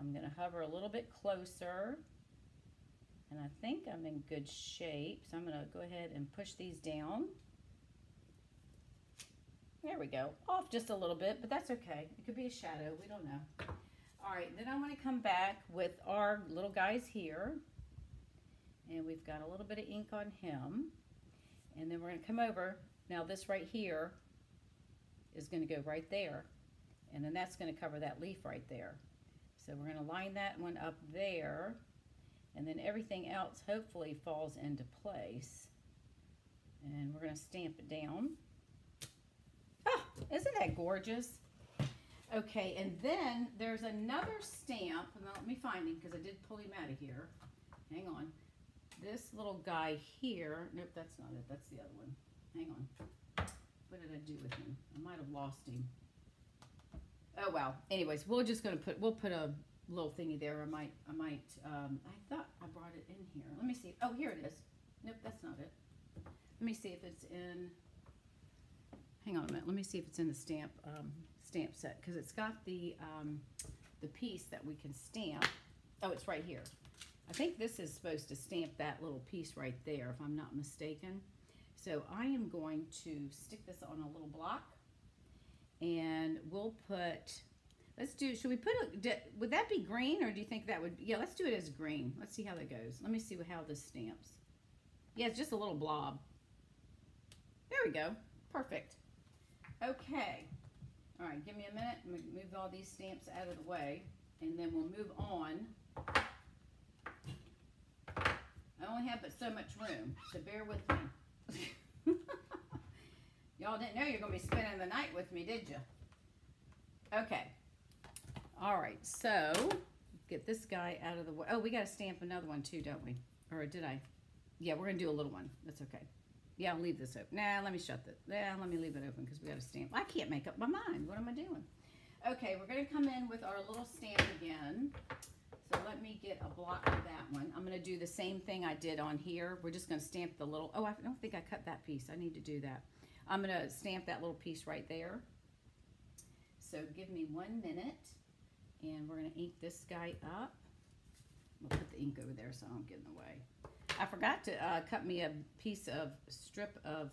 I'm going to hover a little bit closer. And I think I'm in good shape. So I'm going to go ahead and push these down. There we go. Off just a little bit, but that's okay. It could be a shadow. We don't know. All right, then I'm going to come back with our little guys here. And we've got a little bit of ink on him. And then we're going to come over. Now this right here, is going to go right there. And then that's going to cover that leaf right there. So we're going to line that one up there. And then everything else hopefully falls into place. And we're going to stamp it down. Isn't that gorgeous? Okay, and then there's another stamp. Now let me find him because I did pull him out of here. Hang on. This little guy here. Nope, that's not it. That's the other one. Hang on. What did I do with him? I might have lost him. Oh well. Anyways, we're just gonna put we'll put a little thingy there. I might I might um, I thought I brought it in here. Let me see. Oh here it is. Nope, that's not it. Let me see if it's in. Hang on a minute. Let me see if it's in the stamp um, stamp set because it's got the um, the piece that we can stamp. Oh, it's right here. I think this is supposed to stamp that little piece right there, if I'm not mistaken. So I am going to stick this on a little block and we'll put, let's do, should we put, a, would that be green or do you think that would, yeah, let's do it as green. Let's see how that goes. Let me see how this stamps. Yeah, it's just a little blob. There we go. Perfect. Okay. All right, give me a minute. Move all these stamps out of the way and then we'll move on. I only have but so much room, so bear with me. [laughs] Y'all didn't know you're going to be spending the night with me, did you? Okay. All right, so get this guy out of the way. Oh, we got to stamp another one too, don't we? Or did I? Yeah, we're going to do a little one. That's okay. Yeah, I'll leave this open. Nah, let me shut that. Yeah, let me leave it open because we got a stamp. I can't make up my mind. What am I doing? Okay, we're going to come in with our little stamp again. So let me get a block for that one. I'm going to do the same thing I did on here. We're just going to stamp the little, oh, I don't think I cut that piece. I need to do that. I'm going to stamp that little piece right there. So give me one minute and we're going to ink this guy up. We'll put the ink over there so I don't get in the way. I forgot to uh, cut me a piece of strip of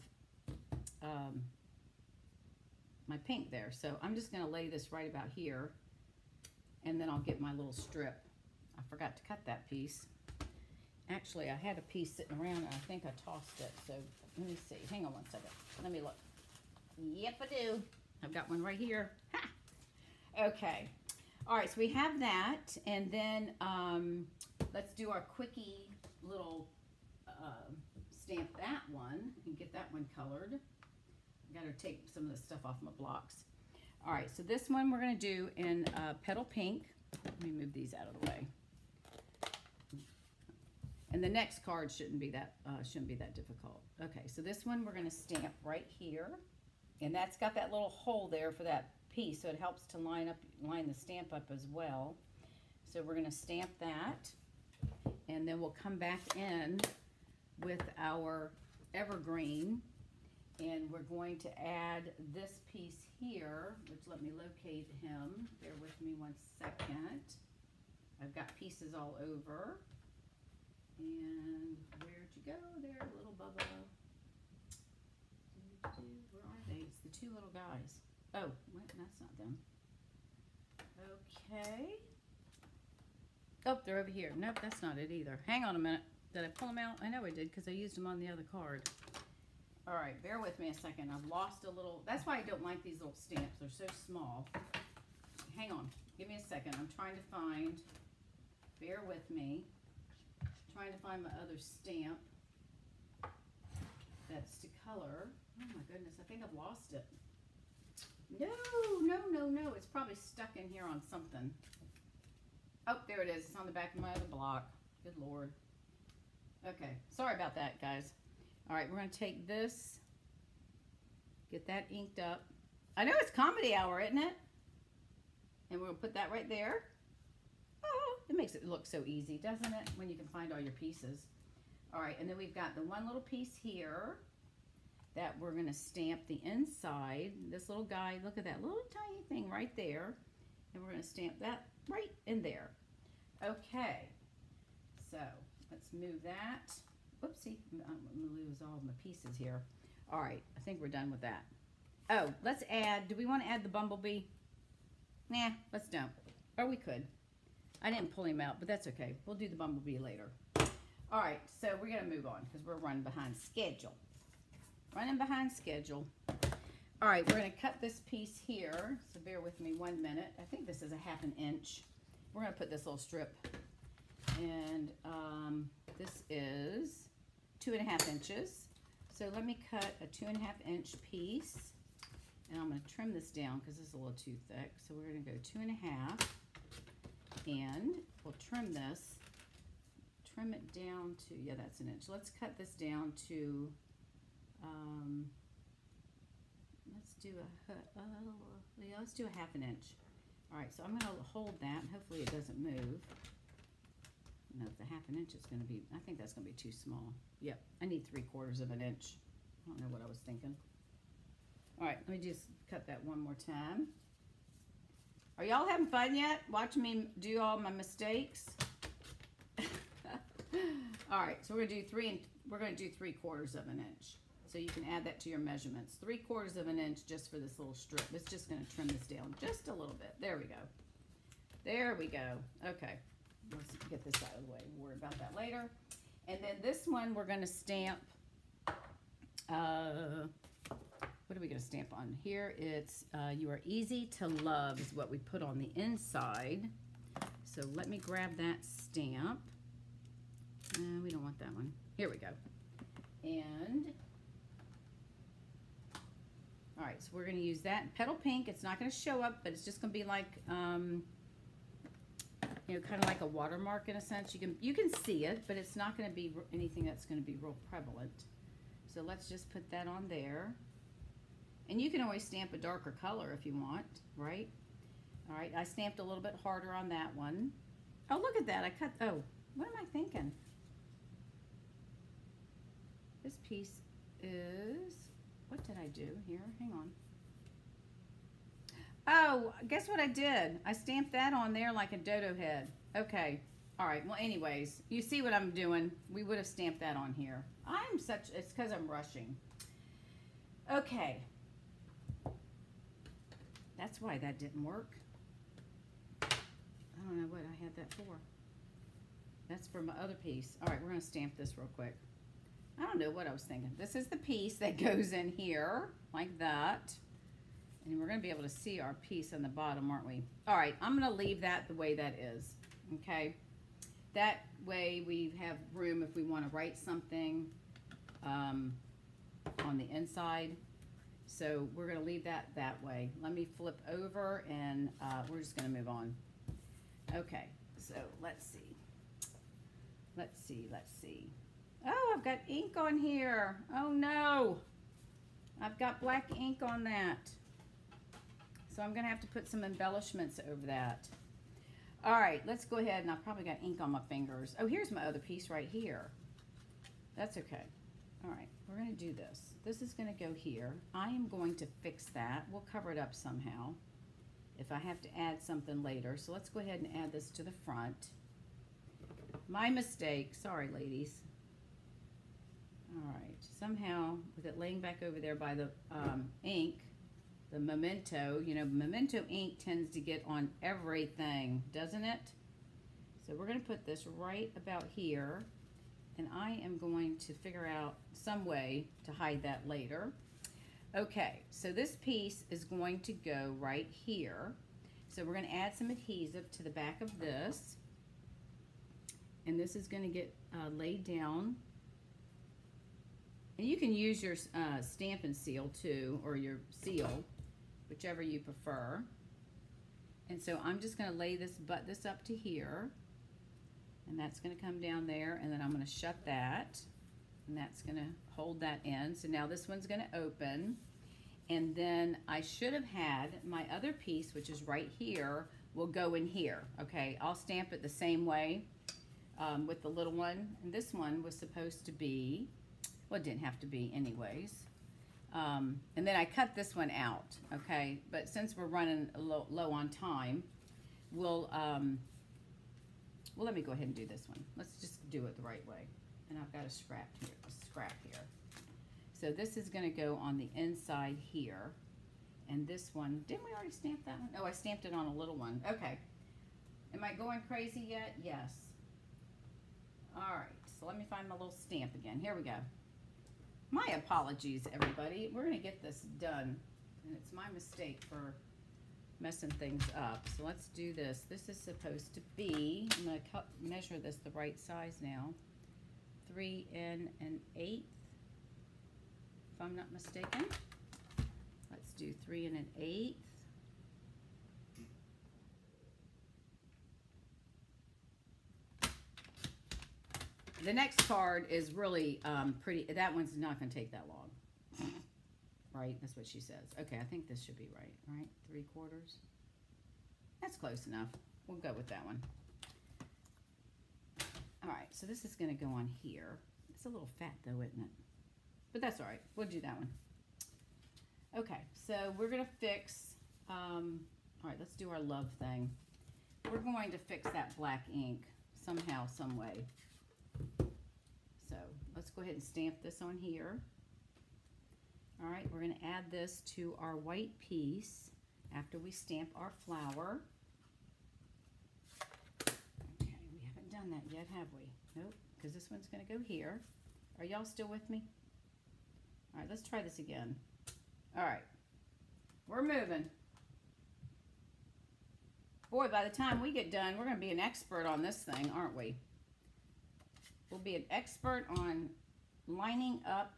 um, my pink there. So I'm just gonna lay this right about here and then I'll get my little strip. I forgot to cut that piece. Actually, I had a piece sitting around and I think I tossed it. So let me see. Hang on one second. Let me look. Yep, I do. I've got one right here. Ha! Okay. All right, so we have that. And then um, let's do our quickie little uh, stamp that one and get that one colored. I gotta take some of the stuff off my blocks. All right, so this one we're gonna do in uh, Petal Pink. Let me move these out of the way. And the next card shouldn't be that uh, shouldn't be that difficult. Okay, so this one we're gonna stamp right here, and that's got that little hole there for that piece, so it helps to line up line the stamp up as well. So we're gonna stamp that, and then we'll come back in with our evergreen, and we're going to add this piece here, which let me locate him. Bear with me one second. I've got pieces all over. And where'd you go there, little Bubba? Where are they? It's the two little guys. Oh, wait, that's not them. Okay. Oh, they're over here. Nope, that's not it either. Hang on a minute. Did I pull them out? I know I did because I used them on the other card. All right, bear with me a second. I've lost a little. That's why I don't like these little stamps. They're so small. Hang on. Give me a second. I'm trying to find. Bear with me. Trying to find my other stamp. That's to color. Oh my goodness, I think I've lost it. No, no, no, no. It's probably stuck in here on something. Oh, there it is. It's on the back of my other block. Good Lord. Okay, sorry about that, guys. All right, we're going to take this, get that inked up. I know it's comedy hour, isn't it? And we'll put that right there. Oh, it makes it look so easy, doesn't it? When you can find all your pieces. All right, and then we've got the one little piece here that we're going to stamp the inside. This little guy, look at that little tiny thing right there. And we're going to stamp that right in there. Okay, so let's move that. Whoopsie, I'm going to lose all my pieces here. All right, I think we're done with that. Oh, let's add, do we want to add the bumblebee? Nah, let's don't. Or we could. I didn't pull him out, but that's okay. We'll do the bumblebee later. All right, so we're going to move on because we're running behind schedule. Running behind schedule. All right, we're to cut this piece here. So bear with me one minute. I think this is a half an inch. We're to put this little strip. And um, this is two and a half inches. So let me cut a two and a half inch piece. And I'm going to trim this down because it's a little too thick. So we're going to go two and a half. And we'll trim this. Trim it down to, yeah, that's an inch. Let's cut this down to, um, let's do a, uh, yeah, let's do a half an inch. All right, so I'm going to hold that. Hopefully it doesn't move. No, the half an inch is going to be, I think that's going to be too small. Yep, I need three quarters of an inch. I don't know what I was thinking. All right, let me just cut that one more time. Are y'all having fun yet? Watching me do all my mistakes? [laughs] all right, so we're gonna do three and we're gonna do three quarters of an inch. So you can add that to your measurements. Three quarters of an inch just for this little strip. It's just gonna trim this down just a little bit. There we go. There we go. Okay, let's get this out of the way. We'll worry about that later. And then this one we're gonna stamp, uh, what are we going to stamp on here? It's uh, You Are Easy to Love is what we put on the inside. So let me grab that stamp. Uh, we don't want that one. Here we go. And, all right, so we're going to use that. Petal Pink, it's not going to show up, but it's just going to be like, um, you know, kind of like a watermark in a sense. You can, you can see it, but it's not going to be anything that's going to be real prevalent. So let's just put that on there. And you can always stamp a darker color if you want, right? All right, I stamped a little bit harder on that one. Oh, look at that. I cut, oh, what am I thinking? This piece is, what did I do here? Hang on. Oh, guess what I did? I stamped that on there like a dodo head. Okay, All right, well, anyways, you see what I'm doing. We would have stamped that on here. I'm such, it's because I'm rushing. Okay. That's why that didn't work. I don't know what I had that for. That's for my other piece. All right, we're going to stamp this real quick. I don't know what I was thinking. This is the piece that [laughs] goes in here, like that. And we're going to be able to see our piece on the bottom, aren't we? All right, I'm going to leave that the way that is, okay? That way we have room if we want to write something um, on the inside. So we're going to leave that that way. Let me flip over and uh, we're just going to move on. Okay, so let's see. Let's see, let's see. Oh, I've got ink on here. Oh no. I've got black ink on that. So I'm gonna have to put some embellishments over that. All right, let's go ahead and I've probably got ink on my fingers. Oh, here's my other piece right here. That's okay. All right, we're gonna do this. This is gonna go here. I am going to fix that. We'll cover it up somehow if I have to add something later. So let's go ahead and add this to the front. My mistake, sorry ladies. All right, somehow with it laying back over there by the um, ink, the memento, you know, memento ink tends to get on everything, doesn't it? So we're gonna put this right about here and I am going to figure out some way to hide that later. Okay, so this piece is going to go right here. So we're gonna add some adhesive to the back of this. And this is gonna get uh, laid down. And you can use your uh, Stampin' Seal too, or your seal, whichever you prefer. And so I'm just gonna lay this, butt this up to here. And that's gonna come down there, and then I'm gonna shut that. And that's gonna hold that in. So now this one's gonna open. And then I should have had my other piece, which is right here, will go in here, okay? I'll stamp it the same way um, with the little one. And this one was supposed to be, well, it didn't have to be anyways. Um, and then I cut this one out, okay? But since we're running low, low on time, we'll, um, well, let me go ahead and do this one. Let's just do it the right way. And I've got a scrap here, a scrap here. So this is gonna go on the inside here. And this one, didn't we already stamp that one? Oh, I stamped it on a little one. Okay. Am I going crazy yet? Yes. All right, so let me find my little stamp again. Here we go. My apologies, everybody. We're gonna get this done. And it's my mistake for messing things up. So let's do this. This is supposed to be, I'm gonna cut, measure this the right size now. Three and an eighth, if I'm not mistaken. Let's do three and an eighth. The next card is really um, pretty, that one's not gonna take that long. [laughs] Right, that's what she says. Okay, I think this should be right, right? Three quarters? That's close enough. We'll go with that one. All right, so this is gonna go on here. It's a little fat though, isn't it? But that's all right, we'll do that one. Okay, so we're gonna fix, um, all right, let's do our love thing. We're going to fix that black ink somehow, some way. So let's go ahead and stamp this on here. All right, we're gonna add this to our white piece after we stamp our flower. Okay, we haven't done that yet, have we? Nope, because this one's gonna go here. Are y'all still with me? All right, let's try this again. All right, we're moving. Boy, by the time we get done, we're gonna be an expert on this thing, aren't we? We'll be an expert on lining up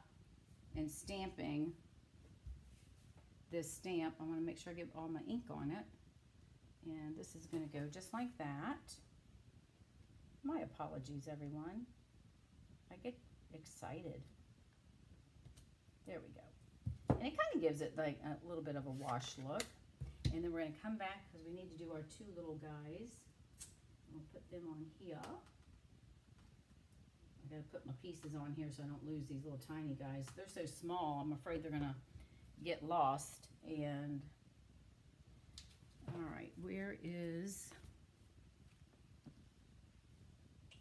and stamping this stamp. I want to make sure I get all my ink on it. And this is going to go just like that. My apologies, everyone. I get excited. There we go. And it kind of gives it like a little bit of a wash look. And then we're going to come back because we need to do our two little guys. We'll put them on here. I gotta put my pieces on here so I don't lose these little tiny guys. They're so small, I'm afraid they're gonna get lost. And, all right, where is,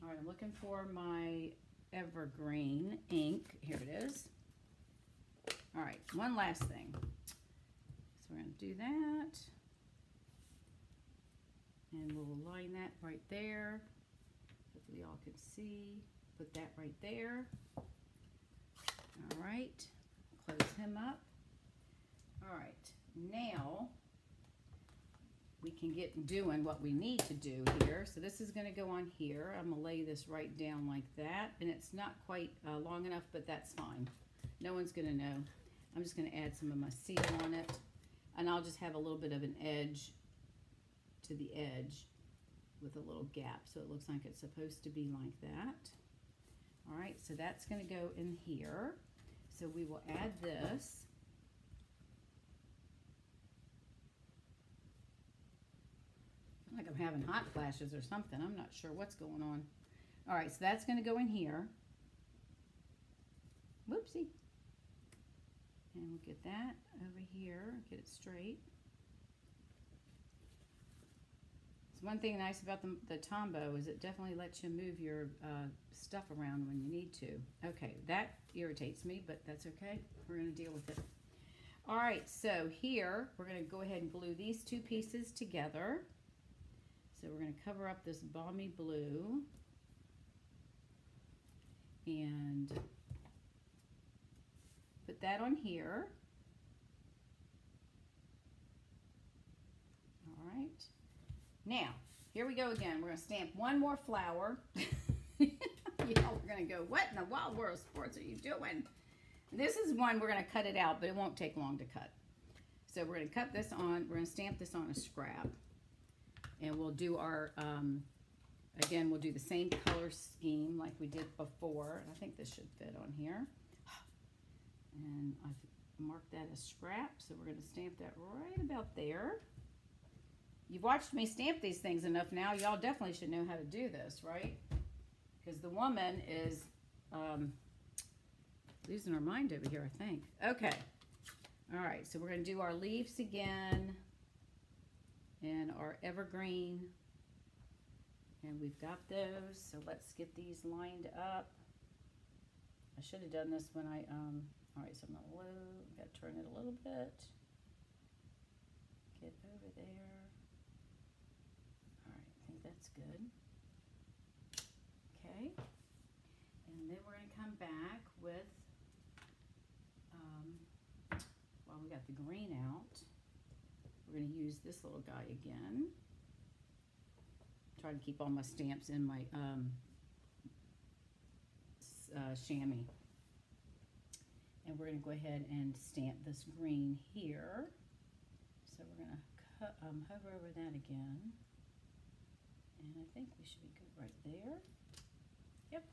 All right, I'm looking for my evergreen ink. Here it is. All right, one last thing. So we're to do that. And we'll line that right there. Hopefully y'all can see. Put that right there. All right, close him up. All right, now we can get doing what we need to do here. So this is going to go on here. I'm going to lay this right down like that. And it's not quite uh, long enough, but that's fine. No one's going to know. I'm just going to add some of my seal on it. And I'll just have a little bit of an edge to the edge with a little gap. So it looks like it's supposed to be like that. All right, so that's going to go in here. So we will add this. like I'm having hot flashes or something. I'm not sure what's going on. All right, so that's going to go in here. Whoopsie. And we'll get that over here, get it straight. So one thing nice about the, the Tombow is it definitely lets you move your uh, stuff around when you need to. Okay, that irritates me, but that's okay. We're going to deal with it. All right, so here we're going to go ahead and glue these two pieces together. So we're going to cover up this balmy blue and put that on here. All right. Now, here we go again. We're going to stamp one more flower. [laughs] Y'all are going to go, what in the wild world sports are you doing? This is one we're going to cut it out, but it won't take long to cut. So we're going to cut this on, we're going to stamp this on a scrap and we'll do our, um, again, we'll do the same color scheme like we did before. I think this should fit on here. And I've marked that as scrap, so we're going to stamp that right about there. You've watched me stamp these things enough now. Y'all definitely should know how to do this, right? Because the woman is um, losing her mind over here, I think. Okay. All right, so we're going to do our leaves again and our evergreen. And we've got those, so let's get these lined up. I should have done this when I, um, all right, so I'm low, gotta turn it a little bit. Get over there. All right, I think that's good. Okay, and then we're gonna come back with, um, well, we got the green out. We're going to use this little guy again. Try to keep all my stamps in my um, uh, chamois. And we're going to go ahead and stamp this green here. So we're going to um, hover over that again. And I think we should be good right there. Yep.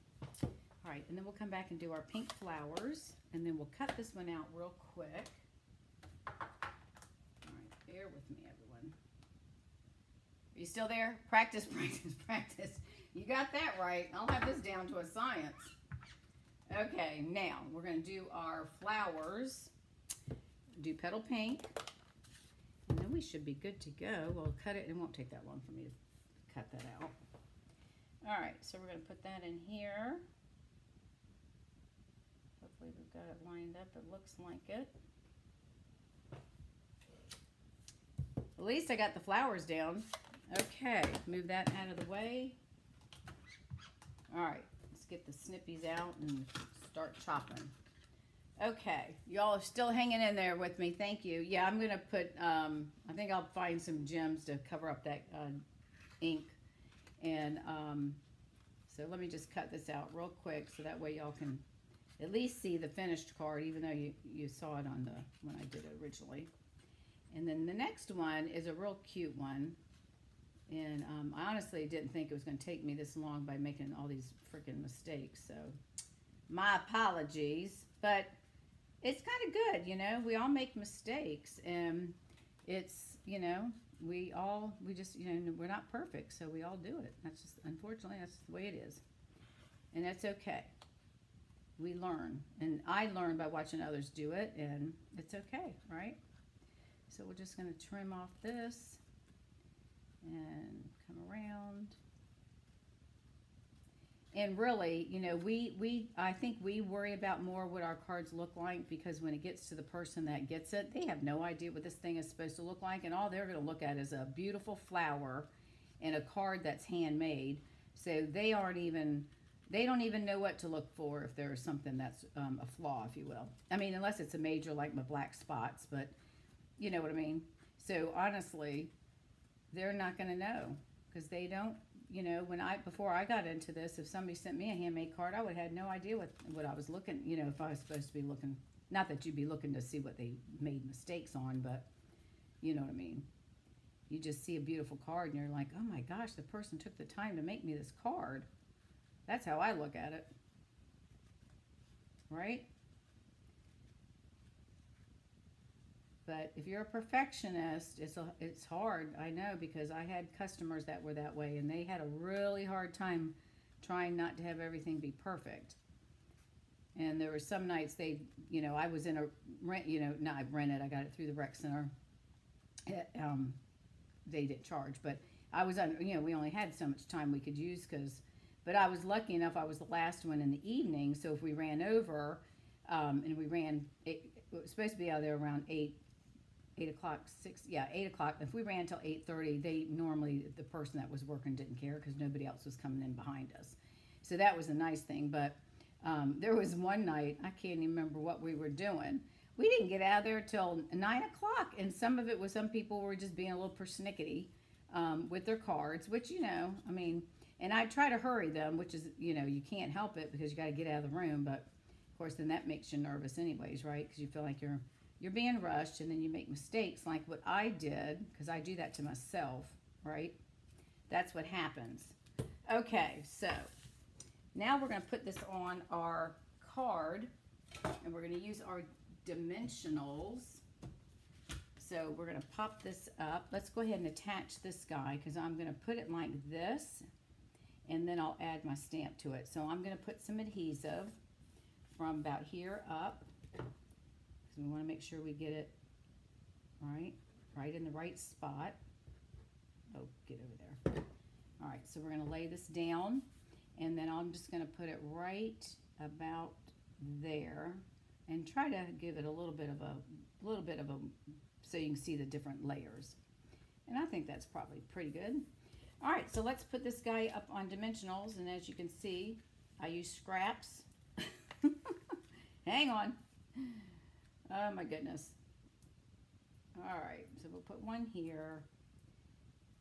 All right, and then we'll come back and do our pink flowers. And then we'll cut this one out real quick All right, bear with me, everyone. Are you still there? Practice, [laughs] practice, practice. You got that right. I'll have this down to a science. Okay, now we're going to do our flowers. Do petal pink. And then we should be good to go. We'll cut it. It won't take that long for me to cut that out. All right, so we're going to put that in here. Hopefully we've got it lined up. It looks like it. At least I got the flowers down. Okay, move that out of the way. All right, let's get the snippies out and start chopping. Okay, y'all are still hanging in there with me. Thank you. Yeah, I'm going to put, um, I think I'll find some gems to cover up that uh, ink. And um, so let me just cut this out real quick so that way y'all can at least see the finished card, even though you, you saw it on the when I did it originally. And then the next one is a real cute one. And um, I honestly didn't think it was going to take me this long by making all these freaking mistakes. So my apologies. But it's kind of good, you know. We all make mistakes. And it's, you know, we all, we just, you know, we're not perfect. So we all do it. That's just, unfortunately, that's the way it is. And that's okay. We learn. And I learn by watching others do it. And it's okay, right? So we're just going to trim off this and come around. And really, you know, we we I think we worry about more what our cards look like because when it gets to the person that gets it, they have no idea what this thing is supposed to look like, and all they're going to look at is a beautiful flower and a card that's handmade. So they aren't even they don't even know what to look for if there's something that's um, a flaw, if you will. I mean, unless it's a major like my black spots, but you know what I mean. So honestly, they're not going to know because they don't you know, when I before I got into this, if somebody sent me a handmade card, I would have had no idea what what I was looking. You know, if I was supposed to be looking, not that you'd be looking to see what they made mistakes on, but you know what I mean. You just see a beautiful card and you're like, oh my gosh, the person took the time to make me this card. That's how I look at it. Right? But if you're a perfectionist, it's a, it's hard. I know because I had customers that were that way, and they had a really hard time trying not to have everything be perfect. And there were some nights they, you know, I was in a rent, you know, not I rented. I got it through the rec center. It, um, they didn't charge, but I was on. You know, we only had so much time we could use because. But I was lucky enough. I was the last one in the evening, so if we ran over, um, and we ran, it, it was supposed to be out there around eight eight o'clock, six, yeah, eight o'clock. If we ran until eight thirty, they normally the person that was working didn't care because nobody else was coming in behind us. So that was a nice thing. But um, there was one night I can't even remember what we were doing. We didn't get out of there till nine o'clock, and some of it was some people were just being a little persnickety um, with their cards, which you know, I mean. And I try to hurry them, which is you know you can't help it because you got to get out of the room. But of course, then that makes you nervous, anyways, right? Because you feel like you're you're being rushed and then you make mistakes like what I did, because I do that to myself, right? That's what happens. Okay, so now we're going to put this on our card and we're going to use our dimensionals. So we're going to pop this up. Let's go ahead and attach this guy because I'm going to put it like this and then I'll add my stamp to it. So I'm going to put some adhesive from about here up we want to make sure we get it right, right in the right spot. Oh, get over there. All right, so we're going to lay this down, and then I'm just going to put it right about there, and try to give it a little bit of a little bit of a so you can see the different layers. And I think that's probably pretty good. All right, so let's put this guy up on dimensionals, and as you can see, I use scraps. [laughs] Hang on. Oh my goodness. All right, so we'll put one here,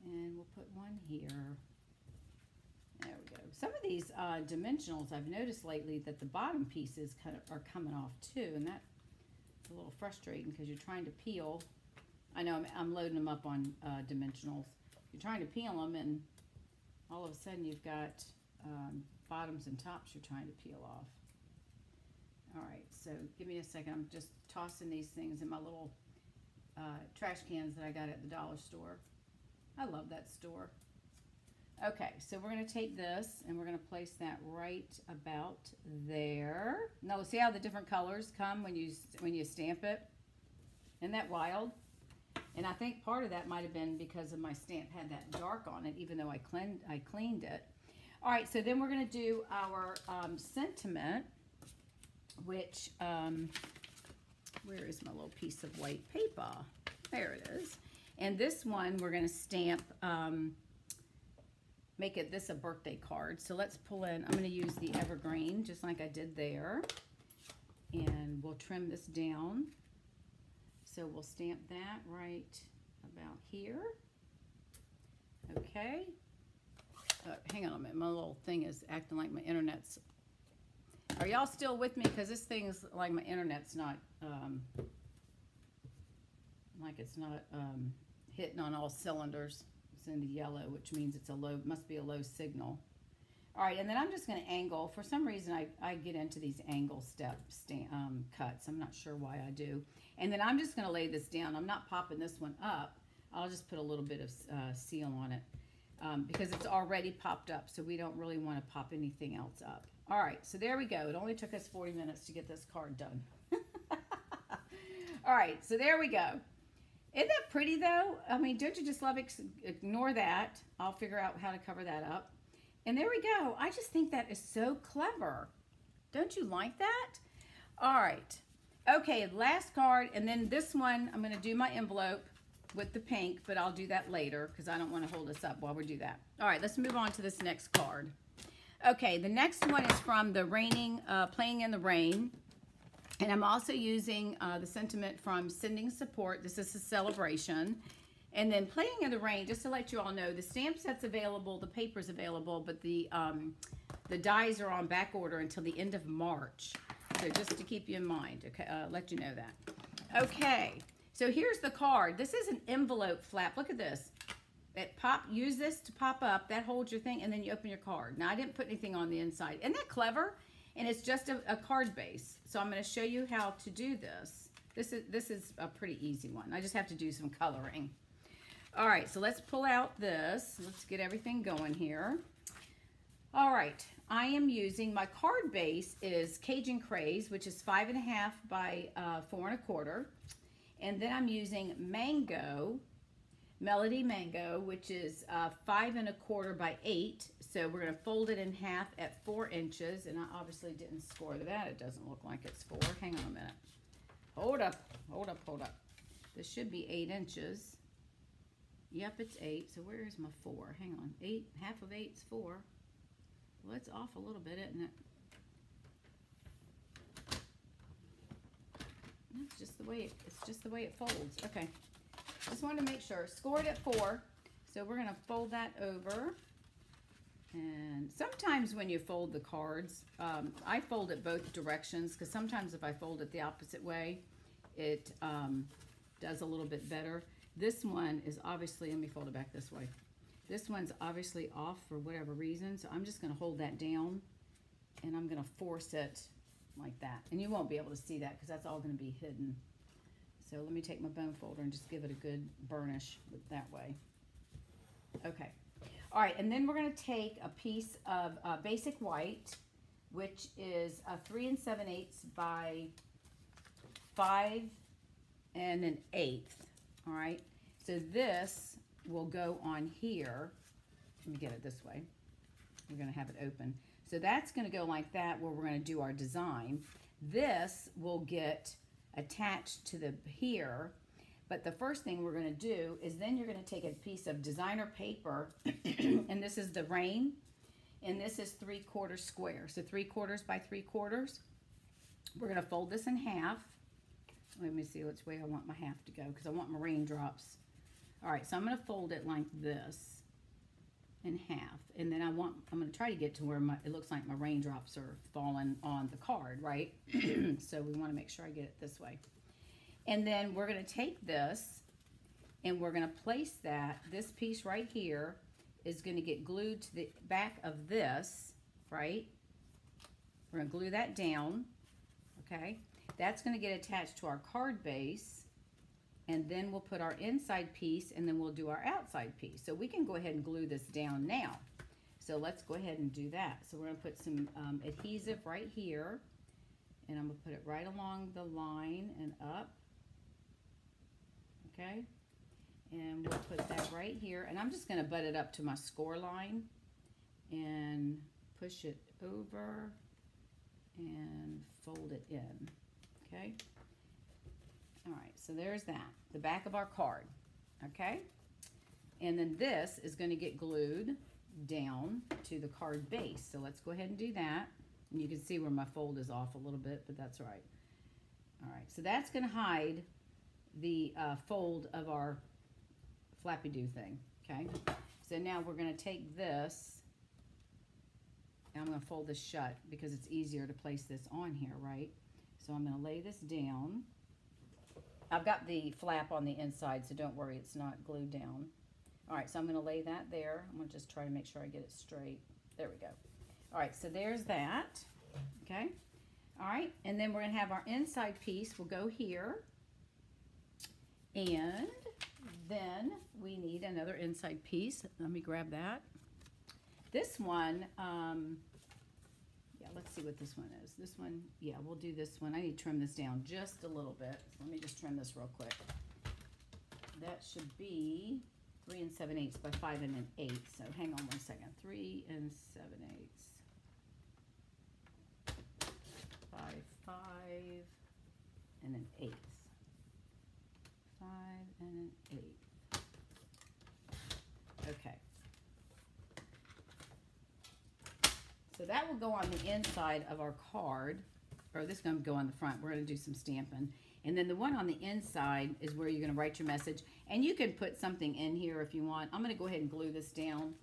and we'll put one here. There we go. Some of these uh, dimensionals I've noticed lately that the bottom pieces kind of are coming off too, and that's a little frustrating because you're trying to peel. I know I'm, I'm loading them up on uh, dimensionals. You're trying to peel them, and all of a sudden you've got um, bottoms and tops you're trying to peel off. All right, so give me a second. I'm just tossing these things in my little uh, trash cans that I got at the dollar store. I love that store. Okay, so we're going to take this and we're going to place that right about there. Now, see how the different colors come when you when you stamp it? Isn't that wild? And I think part of that might have been because of my stamp had that dark on it, even though I cleaned, I cleaned it. All right, so then we're going to do our um, sentiment which, um, where is my little piece of white paper? There it is. And this one, we're going to stamp, um, make it this a birthday card. So let's pull in, I'm going to use the evergreen, just like I did there. And we'll trim this down. So we'll stamp that right about here. Okay. Uh, hang on a minute, my little thing is acting like my internet's are y'all still with me? Because this thing's like my internet's not, um, like it's not um, hitting on all cylinders. It's in the yellow, which means it's a low, must be a low signal. All right, and then I'm just going to angle. For some reason, I, I get into these angle step um, cuts. I'm not sure why I do. And then I'm just going to lay this down. I'm not popping this one up. I'll just put a little bit of uh, seal on it um, because it's already popped up, so we don't really want to pop anything else up. All right, so there we go. It only took us 40 minutes to get this card done. [laughs] All right, so there we go. Isn't that pretty though? I mean, don't you just love it? Ignore that. I'll figure out how to cover that up. And there we go. I just think that is so clever. Don't you like that? All right. Okay, last card. And then this one, I'm going to do my envelope with the pink, but I'll do that later because I don't want to hold us up while we do that. All right, let's move on to this next card. Okay, the next one is from the Raining, uh, Playing in the Rain. And I'm also using uh, the sentiment from Sending Support. This is a celebration. And then Playing in the Rain, just to let you all know, the stamp set's available, the paper's available, but the, um, the dies are on back order until the end of March. So just to keep you in mind, okay, uh, let you know that. Okay, so here's the card. This is an envelope flap. Look at this. It pop, use this to pop up. That holds your thing, and then you open your card. Now, I didn't put anything on the inside. Isn't that clever? And it's just a, a card base. So I'm going to show you how to do this. This is, this is a pretty easy one. I just have to do some coloring. All right, so let's pull out this. Let's get everything going here. All right, I am using, my card base is Cajun Craze, which is five and a half by uh, four and a quarter. And then I'm using Mango, Melody Mango, which is uh, five and a quarter by eight. So we're gonna fold it in half at four inches. And I obviously didn't score that. It doesn't look like it's four. Hang on a minute. Hold up, hold up, hold up. This should be eight inches. Yep, it's eight. So where is my four? Hang on. Eight, half of eight's four. Well, it's off a little bit, isn't it? That's just the way it, it's just the way it folds. Okay. Just wanted to make sure. Scored at four. So we're gonna fold that over. And sometimes when you fold the cards, um, I fold it both directions because sometimes if I fold it the opposite way, it um, does a little bit better. This one is obviously, let me fold it back this way. This one's obviously off for whatever reason, so I'm just gonna hold that down and I'm gonna force it like that. And you won't be able to see that because that's all gonna be hidden. So let me take my bone folder and just give it a good burnish that way. Okay. All right, and then we're gonna take a piece of uh, basic white, which is a three and seven eighths by five and an eighth, all right? So this will go on here. Let me get it this way. We're gonna have it open. So that's gonna go like that where we're gonna do our design. This will get attached to the here but the first thing we're gonna do is then you're gonna take a piece of designer paper, [coughs] and this is the rain, and this is three quarters square. So three quarters by three quarters. We're gonna fold this in half. Let me see which way I want my half to go, because I want my raindrops. All right, so I'm gonna fold it like this in half. And then I want, I'm gonna try to get to where my, it looks like my raindrops are falling on the card, right? [clears throat] so we wanna make sure I get it this way. And then we're gonna take this and we're gonna place that, this piece right here is gonna get glued to the back of this, right? We're gonna glue that down, okay? That's gonna get attached to our card base and then we'll put our inside piece and then we'll do our outside piece. So we can go ahead and glue this down now. So let's go ahead and do that. So we're gonna put some um, adhesive right here and I'm gonna put it right along the line and up okay? And we'll put that right here. And I'm just gonna butt it up to my score line and push it over and fold it in, okay? All right, so there's that, the back of our card, okay? And then this is gonna get glued down to the card base. So let's go ahead and do that. And you can see where my fold is off a little bit, but that's right. All right, so that's gonna hide the uh, fold of our flappy do thing, okay? So now we're gonna take this, and I'm gonna fold this shut because it's easier to place this on here, right? So I'm gonna lay this down. I've got the flap on the inside, so don't worry, it's not glued down. All right, so I'm gonna lay that there. I'm gonna just try to make sure I get it straight. There we go. All right, so there's that, okay? All right, and then we're gonna have our inside piece We'll go here. And then we need another inside piece. Let me grab that. This one, um, yeah, let's see what this one is. This one, yeah, we'll do this one. I need to trim this down just a little bit. Let me just trim this real quick. That should be three and seven eighths by five and an eighth. So hang on one second. Three and seven eighths. By five and an eighth. Five and an eighth. Okay. So that will go on the inside of our card, or this is going to go on the front. We're going to do some stamping. And then the one on the inside is where you're going to write your message. And you can put something in here if you want. I'm going to go ahead and glue this down.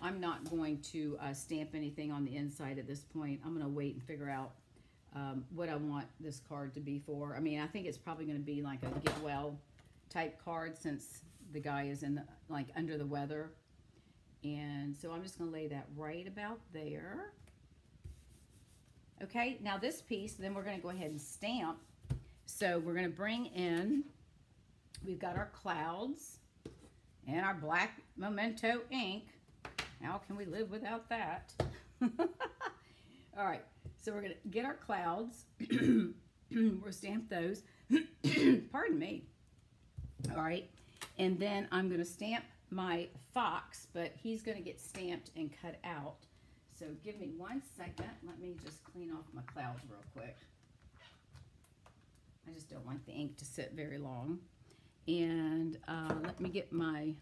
I'm not going to uh, stamp anything on the inside at this point. I'm going to wait and figure out um, what I want this card to be for. I mean, I think it's probably going to be like a get well type card since the guy is in the, like under the weather. And so I'm just going to lay that right about there. Okay, now this piece, then we're going to go ahead and stamp. So we're going to bring in, we've got our clouds and our black Memento ink. How can we live without that? [laughs] All right, so we're going to get our clouds. [clears throat] we'll stamp those. [clears throat] Pardon me. All right, and then I'm going to stamp my fox, but he's going to get stamped and cut out. So give me one second. Let me just clean off my clouds real quick. I just don't want the ink to sit very long. And uh, let me get my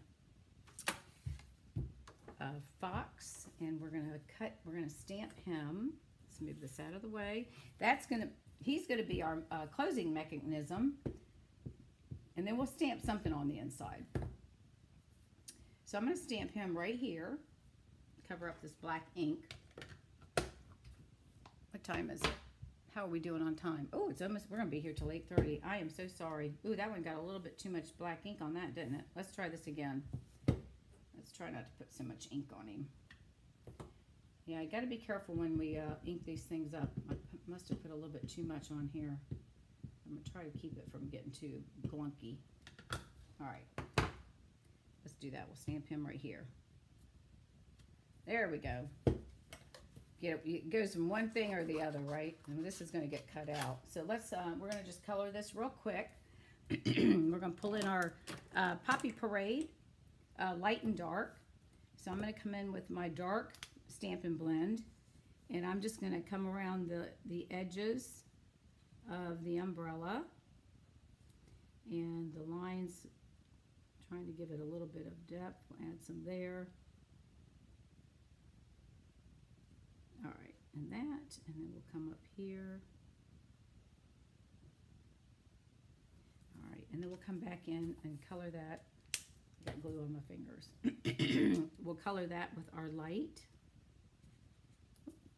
uh, fox and we're gonna cut, we're gonna stamp him. Let's move this out of the way. That's gonna, he's gonna be our uh, closing mechanism. And then we'll stamp something on the inside. So I'm gonna stamp him right here cover up this black ink. What time is it? How are we doing on time? Oh, it's almost, we're going to be here till 8.30. I am so sorry. Ooh, that one got a little bit too much black ink on that, didn't it? Let's try this again. Let's try not to put so much ink on him. Yeah, I got to be careful when we uh, ink these things up. I must have put a little bit too much on here. I'm going to try to keep it from getting too glunky. All right. Let's do that. We'll stamp him right here. There we go. Get, it goes from one thing or the other, right? And this is going to get cut out. So let's, uh, we're going to just color this real quick. [clears throat] we're going to pull in our uh, Poppy Parade, uh, light and dark. So I'm going to come in with my dark Stampin' Blend. And I'm just going to come around the, the edges of the umbrella. And the lines, trying to give it a little bit of depth. We'll add some there. All right, and that, and then we'll come up here. All right, and then we'll come back in and color that. Got glue on my fingers. [coughs] we'll color that with our light.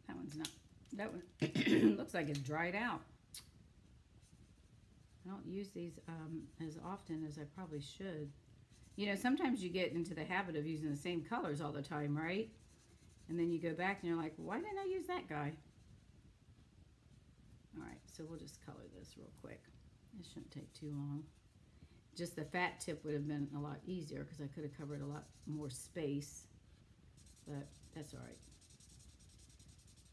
That one's not, that one [coughs] looks like it's dried out. I don't use these um, as often as I probably should. You know, sometimes you get into the habit of using the same colors all the time, right? And then you go back and you're like, why didn't I use that guy? All right, so we'll just color this real quick. It shouldn't take too long. Just the fat tip would have been a lot easier because I could have covered a lot more space, but that's all right.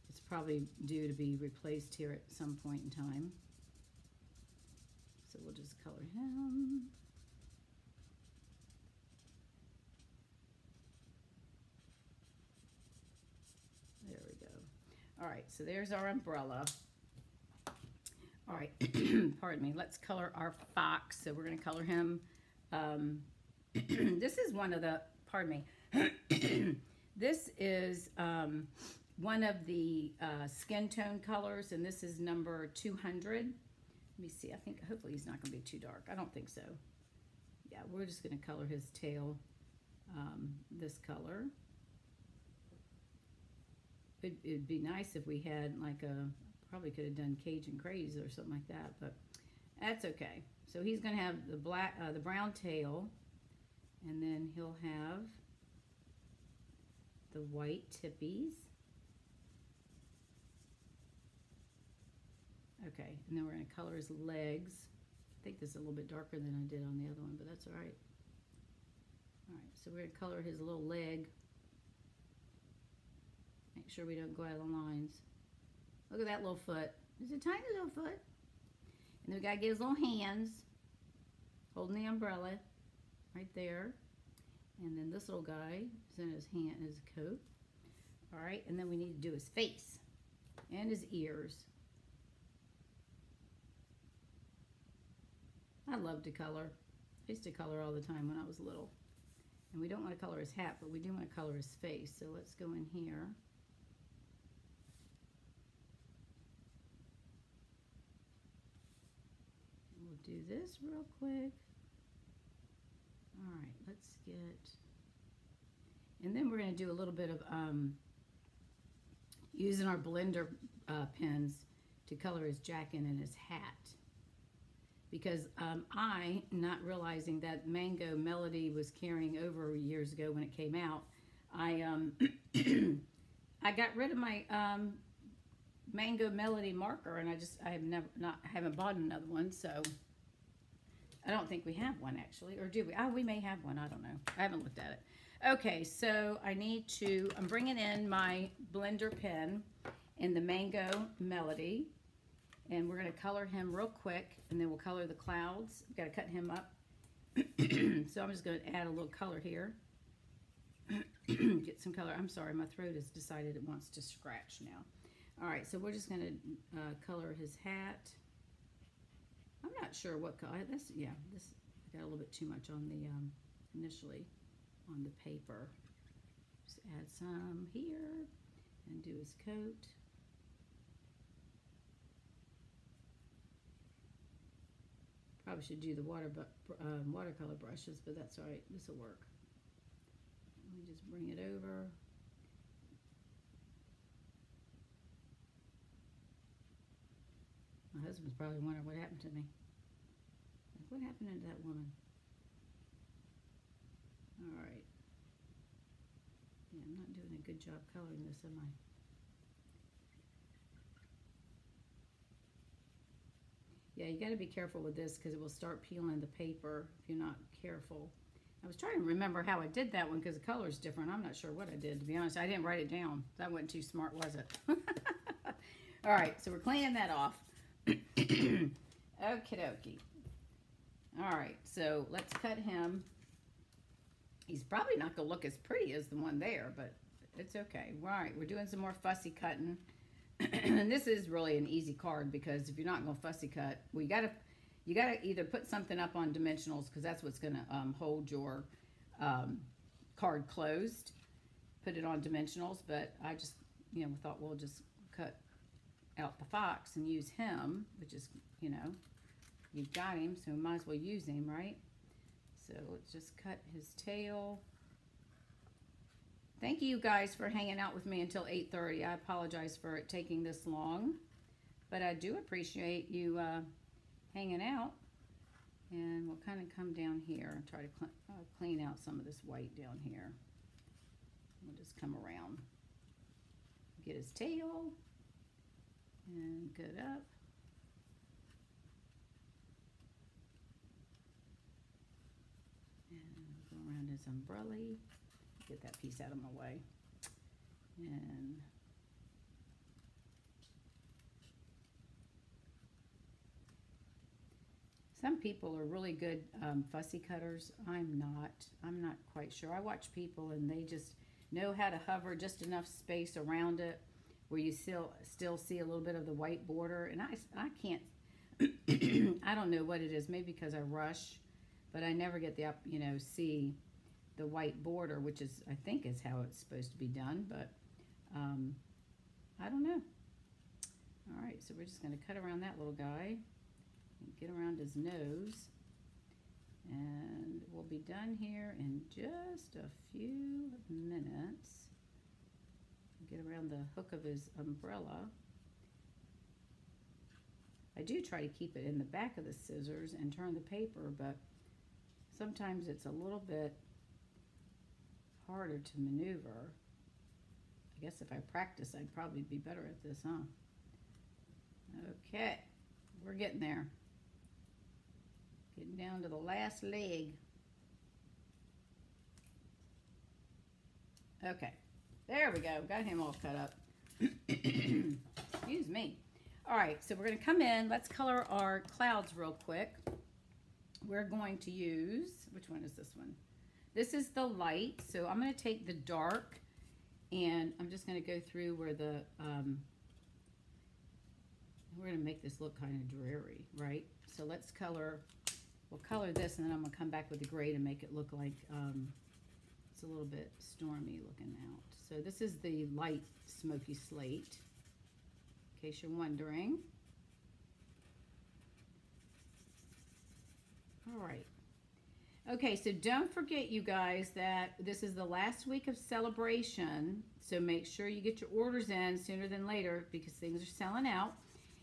It's probably due to be replaced here at some point in time. So we'll just color him. All right, so there's our umbrella. All right, [clears throat] pardon me. Let's color our fox. So we're going to color him. Um, [clears throat] this is one of the, pardon me. [clears throat] this is um, one of the uh, skin tone colors, and this is number 200. Let me see. I think, hopefully he's not going to be too dark. I don't think so. Yeah, we're just going to color his tail um, this color. It'd, be nice if we had like a, probably could have done Cajun Craze or something like that, but that's okay. So he's going to have the black, uh, the brown tail, and then he'll have the white tippies. Okay, and then we're going to color his legs. I think this is a little bit darker than I did on the other one, but that's all right. All right, so we're going to color his little leg Make sure we don't go out of the lines. Look at that little foot. It's a tiny little foot. And then we got to get his little hands holding the umbrella right there. And then this little guy is in his hand, his coat. All right, and then we need to do his face and his ears. I love to color. I used to color all the time when I was little. And we don't want to color his hat, but we do want to color his face. So let's go in here. We'll do this real quick. All right, let's get, and then we're going to do a little bit of um, using our blender uh, pens to color his jacket and his hat. Because um, I, not realizing that Mango Melody was carrying over years ago when it came out, I um, [clears throat] I got rid of my um, Mango Melody marker, and I just I have never not haven't bought another one, so I don't think we have one actually, or do we? Oh, we may have one. I don't know. I haven't looked at it. Okay, so I need to. I'm bringing in my blender pen in the Mango Melody, and we're going to color him real quick, and then we'll color the clouds. We've got to cut him up. [clears throat] so I'm just going to add a little color here. [clears throat] Get some color. I'm sorry, my throat has decided it wants to scratch now. All right, so we're just going to uh, color his hat. I'm not sure what color. This, yeah, this I got a little bit too much on the um, initially on the paper. Just add some here and do his coat. Probably should do the water but um, watercolor brushes, but that's all right. This will work. Let me just bring it over. My husband's probably wondering what happened to me. Like, what happened to that woman? All right. Yeah, I'm not doing a good job coloring this, am I? Yeah, you got to be careful with this because it will start peeling the paper if you're not careful. I was trying to remember how I did that one because the color is different. I'm not sure what I did, to be honest. I didn't write it down. That wasn't too smart, was it? [laughs] All right, so we're cleaning that off. Okie dokie. All right, so let's cut him. He's probably not going to look as pretty as the one there, but it's okay. All right, we're doing some more fussy cutting. [clears throat] and this is really an easy card because if you're not going to fussy cut, well, you got to you got to either put something up on dimensionals because that's what's going to um, hold your um, card closed. Put it on dimensionals, but I just, you know, thought we'll just cut out the fox and use him, which is, you know, you've got him, so might as well use him, right? So let's just cut his tail. Thank you guys for hanging out with me until 8.30. I apologize for it taking this long, but I do appreciate you uh, hanging out. And we'll kind of come down here and try to cl uh, clean out some of this white down here. We'll just come around. Get his tail and good up. And go around his umbrella get that piece out of my way. And some people are really good um, fussy cutters. I'm not. I'm not quite sure. I watch people and they just know how to hover just enough space around it where you still still see a little bit of the white border. And I, I can't, [clears throat] I don't know what it is. Maybe because I rush, but I never get the, up, you know, see the white border, which is, I think is how it's supposed to be done, but um, I don't know. All right, so we're just to cut around that little guy get around his nose. And we'll be done here in just a few minutes. Get around the hook of his umbrella. I do try to keep it in the back of the scissors and turn the paper, but sometimes it's a little bit harder to maneuver. I guess if I practice, I'd probably be better at this, huh? Okay, we're getting there. Getting down to the last leg. Okay, there we go. Got him all cut up. [coughs] Excuse me. All right, so we're going to come in. Let's color our clouds real quick. We're going to use, which one is this one? This is the light. So I'm going to take the dark and I'm just going to go through where the, um, we're going to make this look kind of dreary, right? So let's color, we'll color this and then I'm going to come back with the gray to make it look like um, it's a little bit stormy looking out. So this is the light smoky slate, in case you're wondering. All right. Okay, so don't forget, you guys, that this is the last week of celebration. So make sure you get your orders in sooner than later because things are selling out.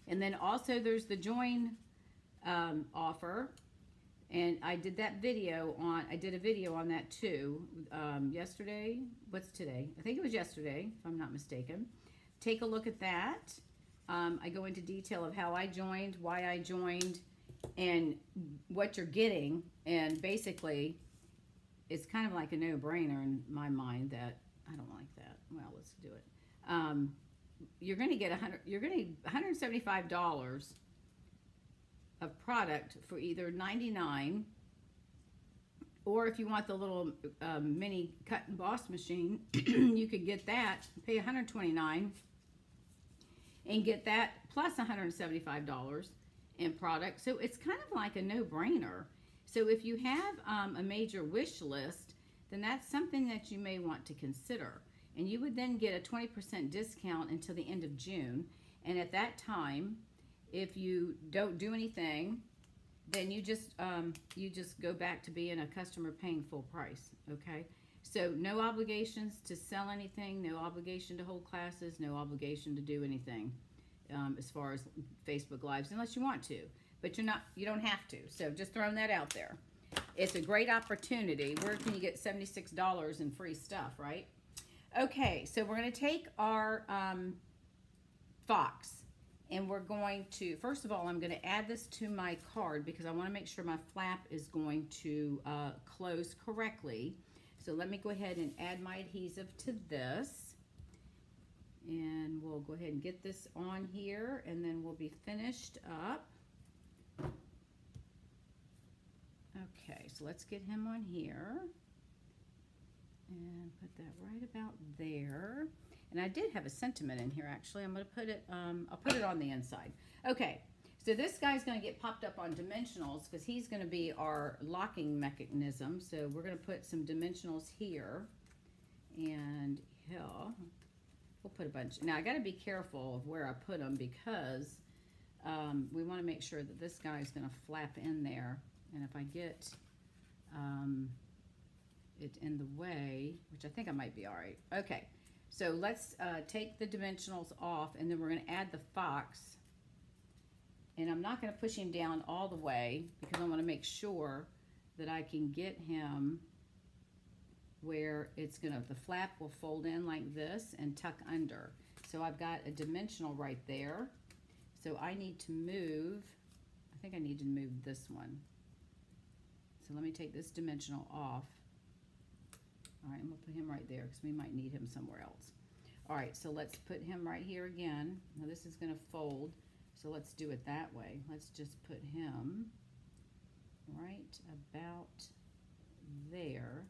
And then also there's the join um, offer. And I did that video on, I did a video on that too um, yesterday. What's today? I think it was yesterday, if I'm not mistaken. Take a look at that. Um, I go into detail of how I joined, why I joined, and what you're getting. And basically, it's kind of like a no-brainer in my mind that I don't like that. Well, let's do it. Um, you're going to get a hundred. You're going to need 175 dollars of product for either 99 or if you want the little um, mini cut and emboss machine, [clears throat] you could get that, pay 129 and get that plus $175 in product. So it's kind of like a no-brainer. So if you have um, a major wish list, then that's something that you may want to consider. And you would then get a 20% discount until the end of June. And at that time, if you don't do anything, then you just um, you just go back to being a customer paying full price. Okay. So no obligations to sell anything, no obligation to hold classes, no obligation to do anything um, as far as Facebook Lives, unless you want to. But you're not, you don't have to. So just throwing that out there. It's a great opportunity. Where can you get $76 in free stuff, right? Okay, so we're going to take our um, Fox and we're going to, first of all, I'm going to add this to my card because I want to make sure my flap is going to uh, close correctly. So let me go ahead and add my adhesive to this. And we'll go ahead and get this on here and then we'll be finished up. Okay, so let's get him on here. And put that right about there. And I did have a sentiment in here, actually. I'm to put it, um, I'll put it on the inside. Okay, so this guy's going to get popped up on dimensionals because he's going to be our locking mechanism. So we're going to put some dimensionals here and here. We'll put a bunch. Now, I got to be careful of where I put them because um, we want to make sure that this guy is going to flap in there. And if I get um, it in the way, which I think I might be all right. Okay, so let's uh, take the dimensionals off and then we're going to add the fox. And I'm not going to push him down all the way because I want to make sure that I can get him where it's going to, the flap will fold in like this and tuck under. So I've got a dimensional right there. So I need to move, I think I need to move this one. So let me take this dimensional off. All right, I'm gonna put him right there because we might need him somewhere else. All right, so let's put him right here again. Now this is gonna fold, so let's do it that way. Let's just put him right about there.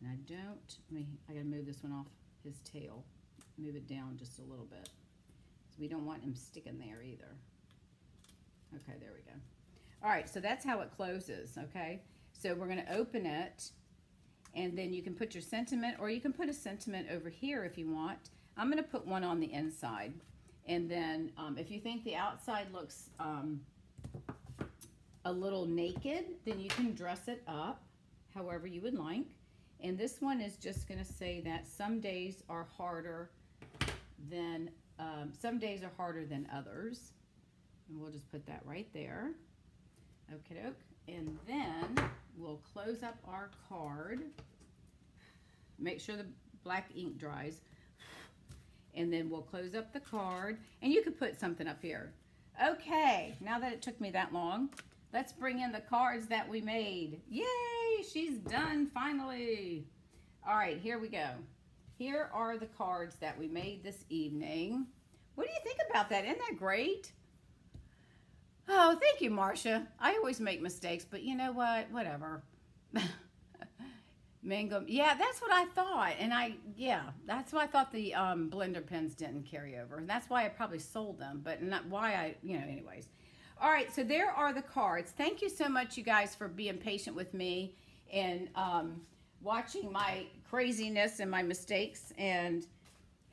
And I don't, I mean, I gotta move this one off his tail. Move it down just a little bit. So we don't want him sticking there either. Okay, there we go. All right, so that's how it closes, okay? So we're gonna open it and then you can put your sentiment or you can put a sentiment over here if you want. I'm going to put one on the inside. And then um, if you think the outside looks um, a little naked, then you can dress it up however you would like. And this one is just going to say that some days are harder than, um, some days are harder than others. And we'll just put that right there. Okay, doke. And then we'll close up our card. Make sure the black ink dries. And then we'll close up the card. And you could put something up here. Okay, now that it took me that long, let's bring in the cards that we made. Yay, she's done finally. All right, here we go. Here are the cards that we made this evening. What do you think about that? Isn't that great? Oh, thank you, Marcia. I always make mistakes, but you know what? Whatever. [laughs] Mango. Yeah, that's what I thought. And I, yeah, that's why I thought the um, blender pens didn't carry over. And that's why I probably sold them, but not why I, you know, anyways. All right, so there are the cards. Thank you so much, you guys, for being patient with me and um, watching my craziness and my mistakes. And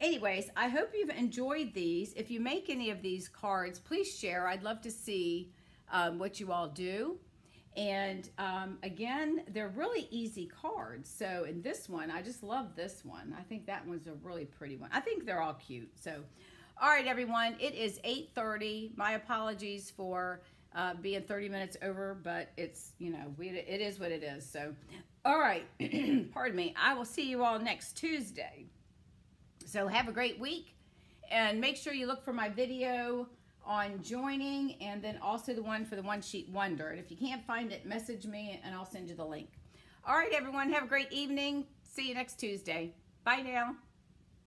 anyways, I hope you've enjoyed these. If you make any of these cards, please share. I'd love to see um, what you all do. And um, again, they're really easy cards. So in this one, I just love this one. I think that one's a really pretty one. I think they're all cute. So, all right, everyone, it is 8.30. My apologies for uh, being 30 minutes over, but it's, you know, we, it is what it is. So, all right, [clears throat] pardon me. I will see you all next Tuesday. So have a great week and make sure you look for my video on joining and then also the one for the one sheet wonder. And if you can't find it, message me and I'll send you the link. All right, everyone, have a great evening. See you next Tuesday. Bye now.